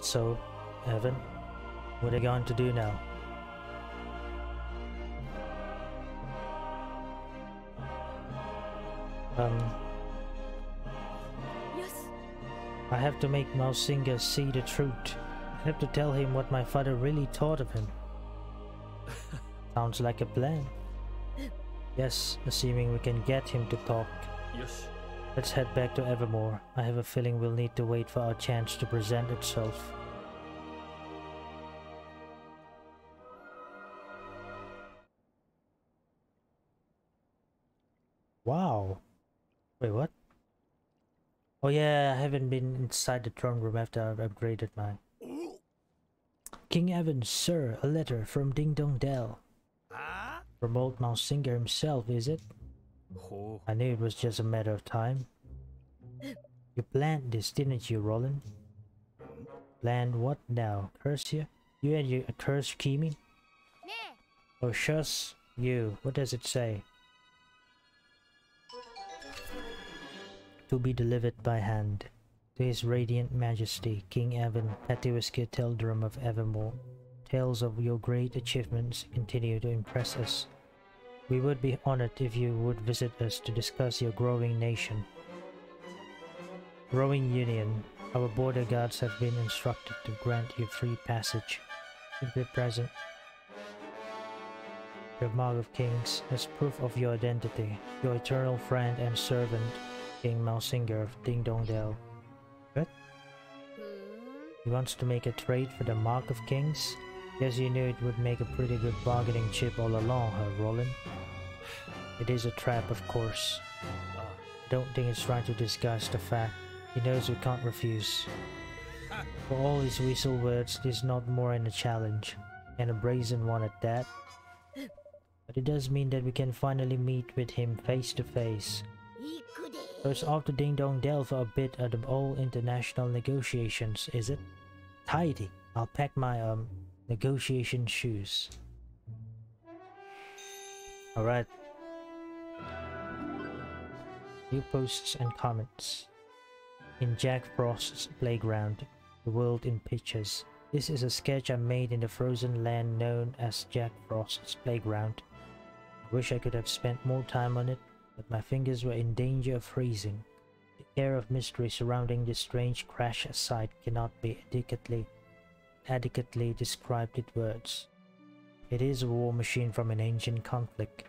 Speaker 1: So, Evan, what are you going to do now? Um,
Speaker 4: yes.
Speaker 1: I have to make Mausinger see the truth. I have to tell him what my father really thought of him. Sounds like a plan. Yes, assuming we can get him to talk.
Speaker 5: Yes.
Speaker 1: Let's head back to Evermore. I have a feeling we'll need to wait for our chance to present itself. Wow. Wait, what? Oh yeah, I haven't been inside the throne room after I've upgraded my... King Evan, sir, a letter from Ding Dong Dell. From old Mausinger himself, is it? I knew it was just a matter of time. You planned this, didn't you, Roland? Planned what now? Curse you? You and your curse Kimi? Oh, shush you. What does it say? To be delivered by hand. To His Radiant Majesty, King Evan, Pettiwhisker Tildrum of Evermore. Tales of your great achievements continue to impress us. We would be honored if you would visit us to discuss your growing nation. Growing Union, our border guards have been instructed to grant you free passage. Simply present the Mark of Kings as proof of your identity, your eternal friend and servant, King Mausinger of Ding Dong Dell. What? He wants to make a trade for the Mark of Kings? Guess you knew it would make a pretty good bargaining chip all along, huh, Roland? It is a trap, of course.
Speaker 5: Ah,
Speaker 1: I don't think it's right to disguise the fact. He knows we can't refuse. For all his whistle words, this is not more than a challenge, and a brazen one at that. But it does mean that we can finally meet with him face to face. It's off to Ding Dong Dell for a bit of the all international negotiations, is it? Tidy. I'll pack my um negotiation shoes. Alright. New posts and comments. In Jack Frost's playground, the world in pictures. This is a sketch I made in the frozen land known as Jack Frost's playground. I wish I could have spent more time on it, but my fingers were in danger of freezing. The air of mystery surrounding this strange crash site cannot be adequately adequately described with words. It is a war machine from an ancient conflict.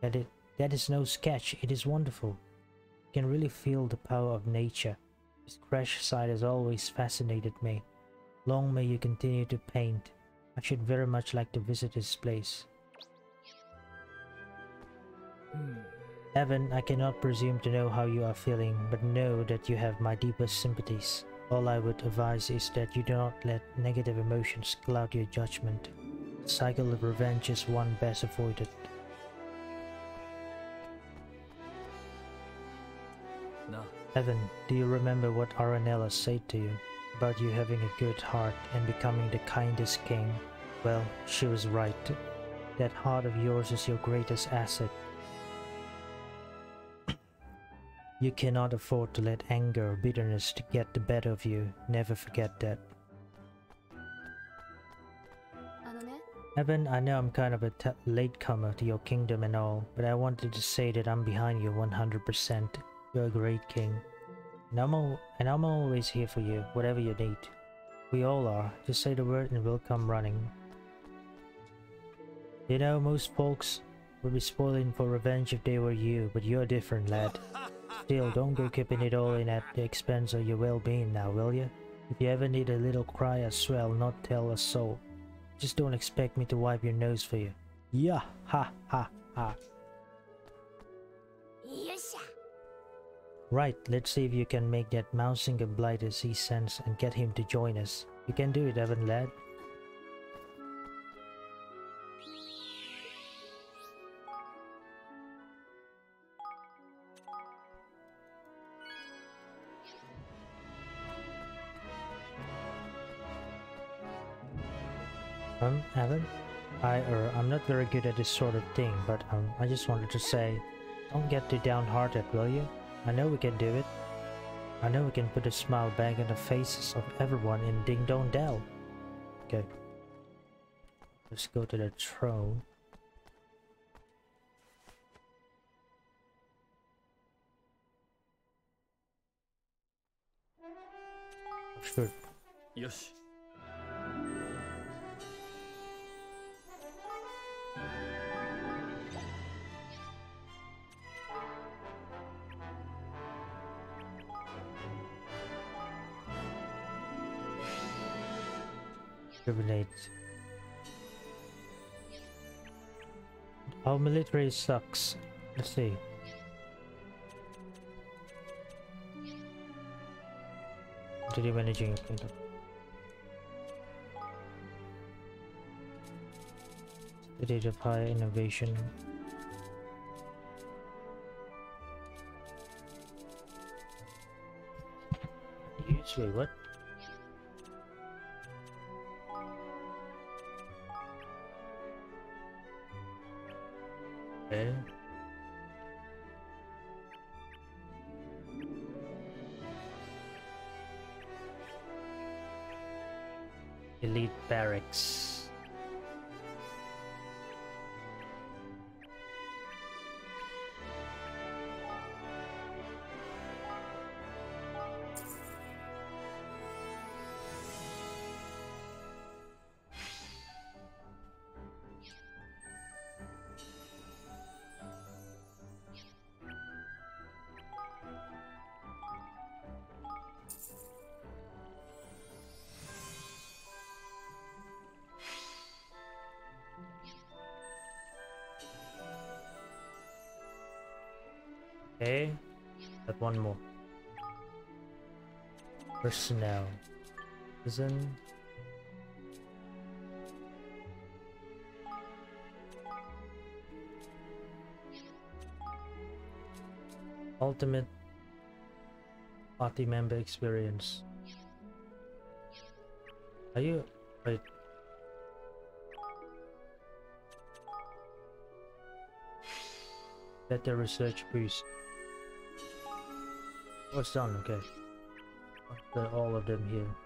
Speaker 1: That it that is no sketch, it is wonderful. You can really feel the power of nature. This crash site has always fascinated me. Long may you continue to paint. I should very much like to visit this place.
Speaker 5: hmm.
Speaker 1: Evan, I cannot presume to know how you are feeling, but know that you have my deepest sympathies. All I would advise is that you do not let negative emotions cloud your judgment. The cycle of revenge is one best avoided.
Speaker 5: No.
Speaker 1: Evan, do you remember what Aranella said to you about you having a good heart and becoming the kindest king? Well, she was right. That heart of yours is your greatest asset. You cannot afford to let anger or bitterness get the better of you. Never forget that. Evan, I know I'm kind of a latecomer to your kingdom and all, but I wanted to say that I'm behind you 100%. You're a great king. And I'm, al and I'm always here for you, whatever you need. We all are. Just say the word and we'll come running. You know, most folks would be spoiling for revenge if they were you, but you're different, lad. Still, don't go keeping it all in at the expense of your well-being now, will you? If you ever need a little cry or swell, not tell a soul. Just don't expect me to wipe your nose for you. Yeah, ha, ha, ha. Right, let's see if you can make that mousing a blight as he sends and get him to join us. You can do it, Evan lad. Evan? I, er, I'm not very good at this sort of thing, but um, I just wanted to say, don't get too downhearted, will you? I know we can do it. I know we can put a smile back on the faces of everyone in Ding Dong Dell. Okay. Let's go to the throne. Sure.
Speaker 5: よ
Speaker 1: Our military sucks. Let's see. Continue managing kingdom. State of high innovation. Usually what? Personnel. Prison. Ultimate party member experience. Are you wait? Let the research boost. Oh, it's done, okay. The- all of them here.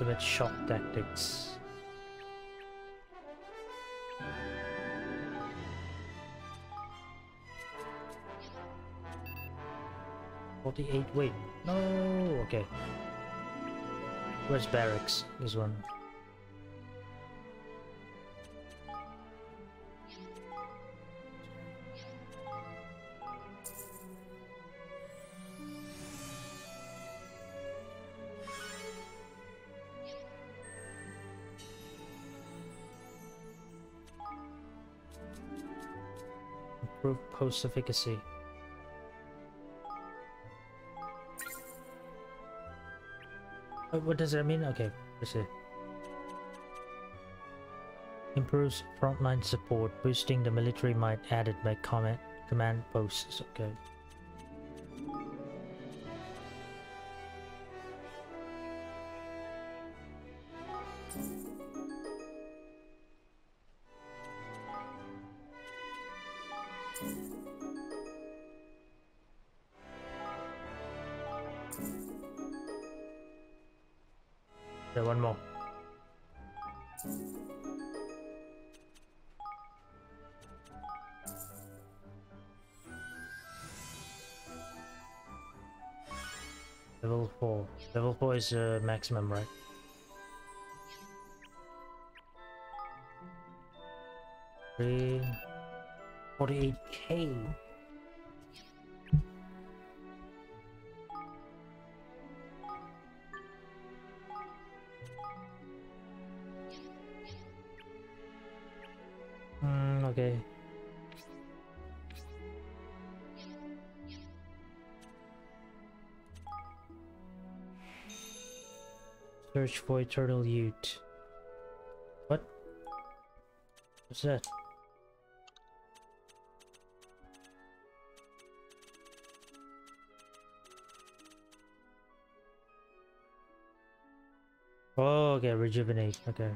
Speaker 1: Ultimate shock tactics. Forty-eight. Wait, no. Okay. Where's barracks? This one. Improve post efficacy. What does that mean? Okay, let's see. Improves frontline support, boosting the military might added by command posts. Okay. Uh, maximum, right? Three... 48k. Search for eternal youth. What? What's that? Oh, okay, rejuvenate. Okay.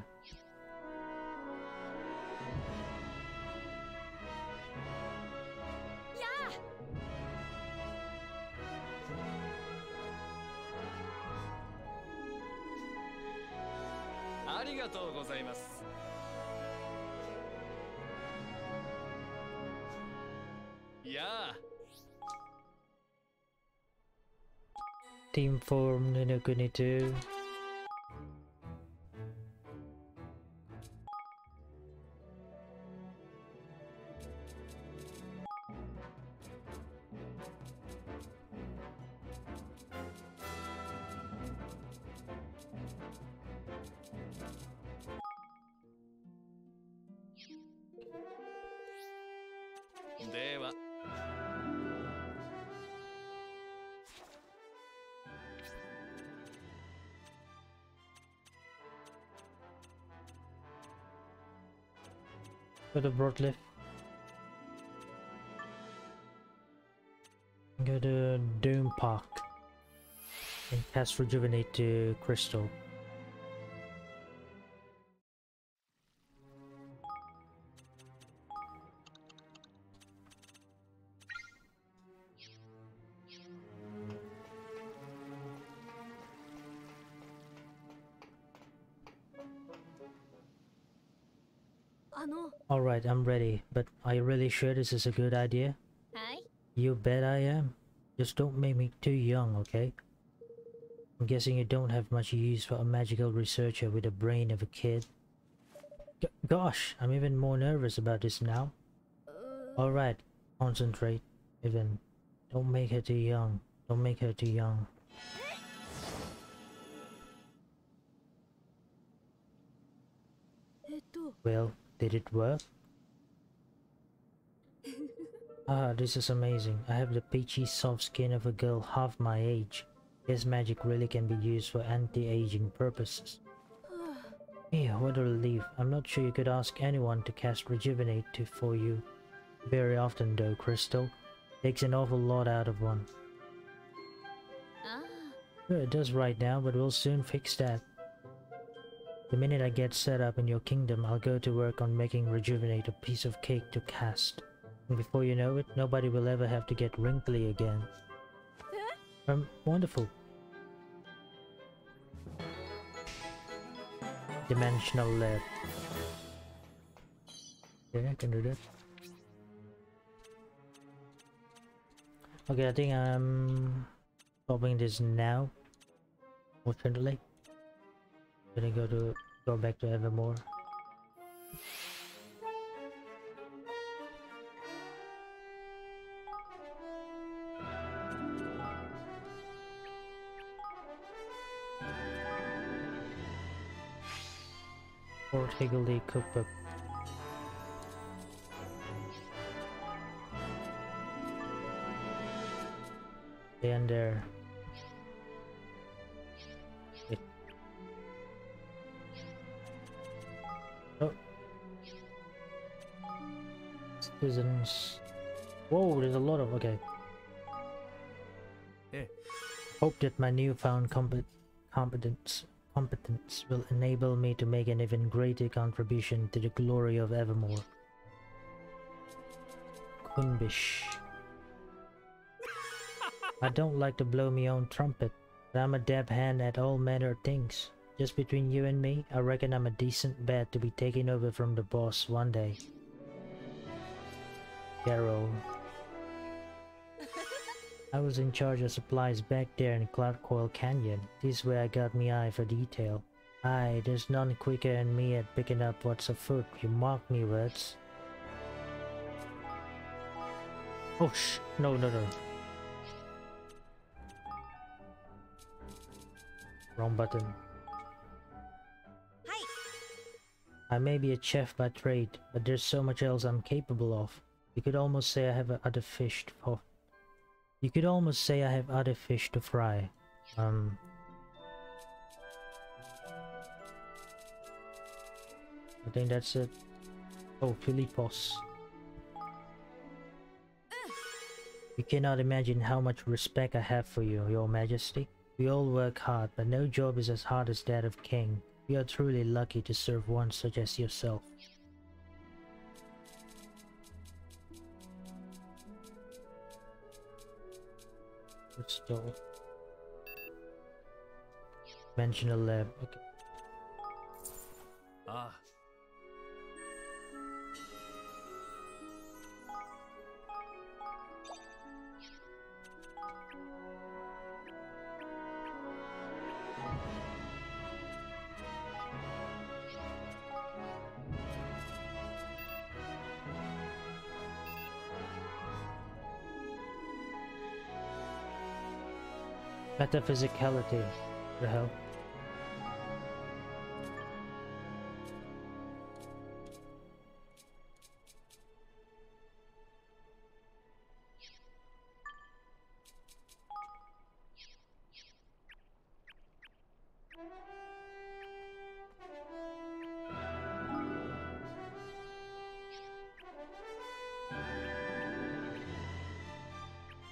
Speaker 1: Broadleaf. Go to Doom Park. And cast Rejuvenate to Crystal. Sure this is a good idea?
Speaker 4: はい
Speaker 1: You bet I am. Just don't make me too young, okay? I'm guessing you don't have much use for a magical researcher with the brain of a kid. G gosh, I'm even more nervous about this now. Alright, concentrate, Evan. Don't make her too young. Don't make her too young. Eh, well, did it work? Ah, this is amazing. I have the peachy soft skin of a girl half my age. This magic really can be used for anti-aging purposes. Yeah, what a relief. I'm not sure you could ask anyone to cast Rejuvenate to for you. Very often though, Crystal. Takes an awful lot out of one.
Speaker 4: あ
Speaker 1: Sure, it does right now, but we'll soon fix that. The minute I get set up in your kingdom, I'll go to work on making Rejuvenate a piece of cake to cast. And before you know it, nobody will ever have to get wrinkly again. Um, wonderful. Dimensional lab. Yeah, I can do that. Okay, I think I'm stopping this now. Fortunately. Gonna go to go back to Evermore. Fort Higgledy Cookbook. And there. Wait. Oh. Citizens. Whoa, there's a lot of okay.
Speaker 5: Eh.
Speaker 1: Hope that my newfound compet competence competence will enable me to make an even greater contribution to the glory of Evermore. Hunbish. I don't like to blow my own trumpet, but I'm a dab hand at all manner of things. Just between you and me, I reckon I'm a decent bet to be taking over from the boss one day. Carol. I was in charge of supplies back there in Coil Canyon. This way I got me eye for detail. Aye, there's none quicker than me at picking up what's afoot, you mark me words. Oh sh- no no no. Wrong button. I may be a chef by trade, but there's so much else I'm capable of. You could almost say I have other fish to for. You could almost say I have other fish to fry. Um. I think that's it. Oh, Philippos. You cannot imagine how much respect I have for you, your majesty. We all work hard, but no job is as hard as that of king. We are truly lucky to serve one such as yourself. Restore. Mention a lab. Okay.
Speaker 5: ああ
Speaker 1: Metaphysicality. The hell?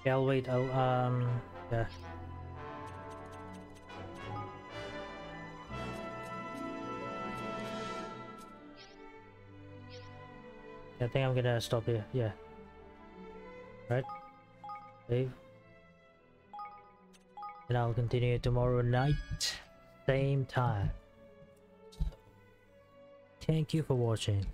Speaker 1: Yeah, I'll wait. I'll um yeah. I think I'm gonna stop here. Yeah. Right. Save. And I'll continue tomorrow night, same time. Thank you for watching.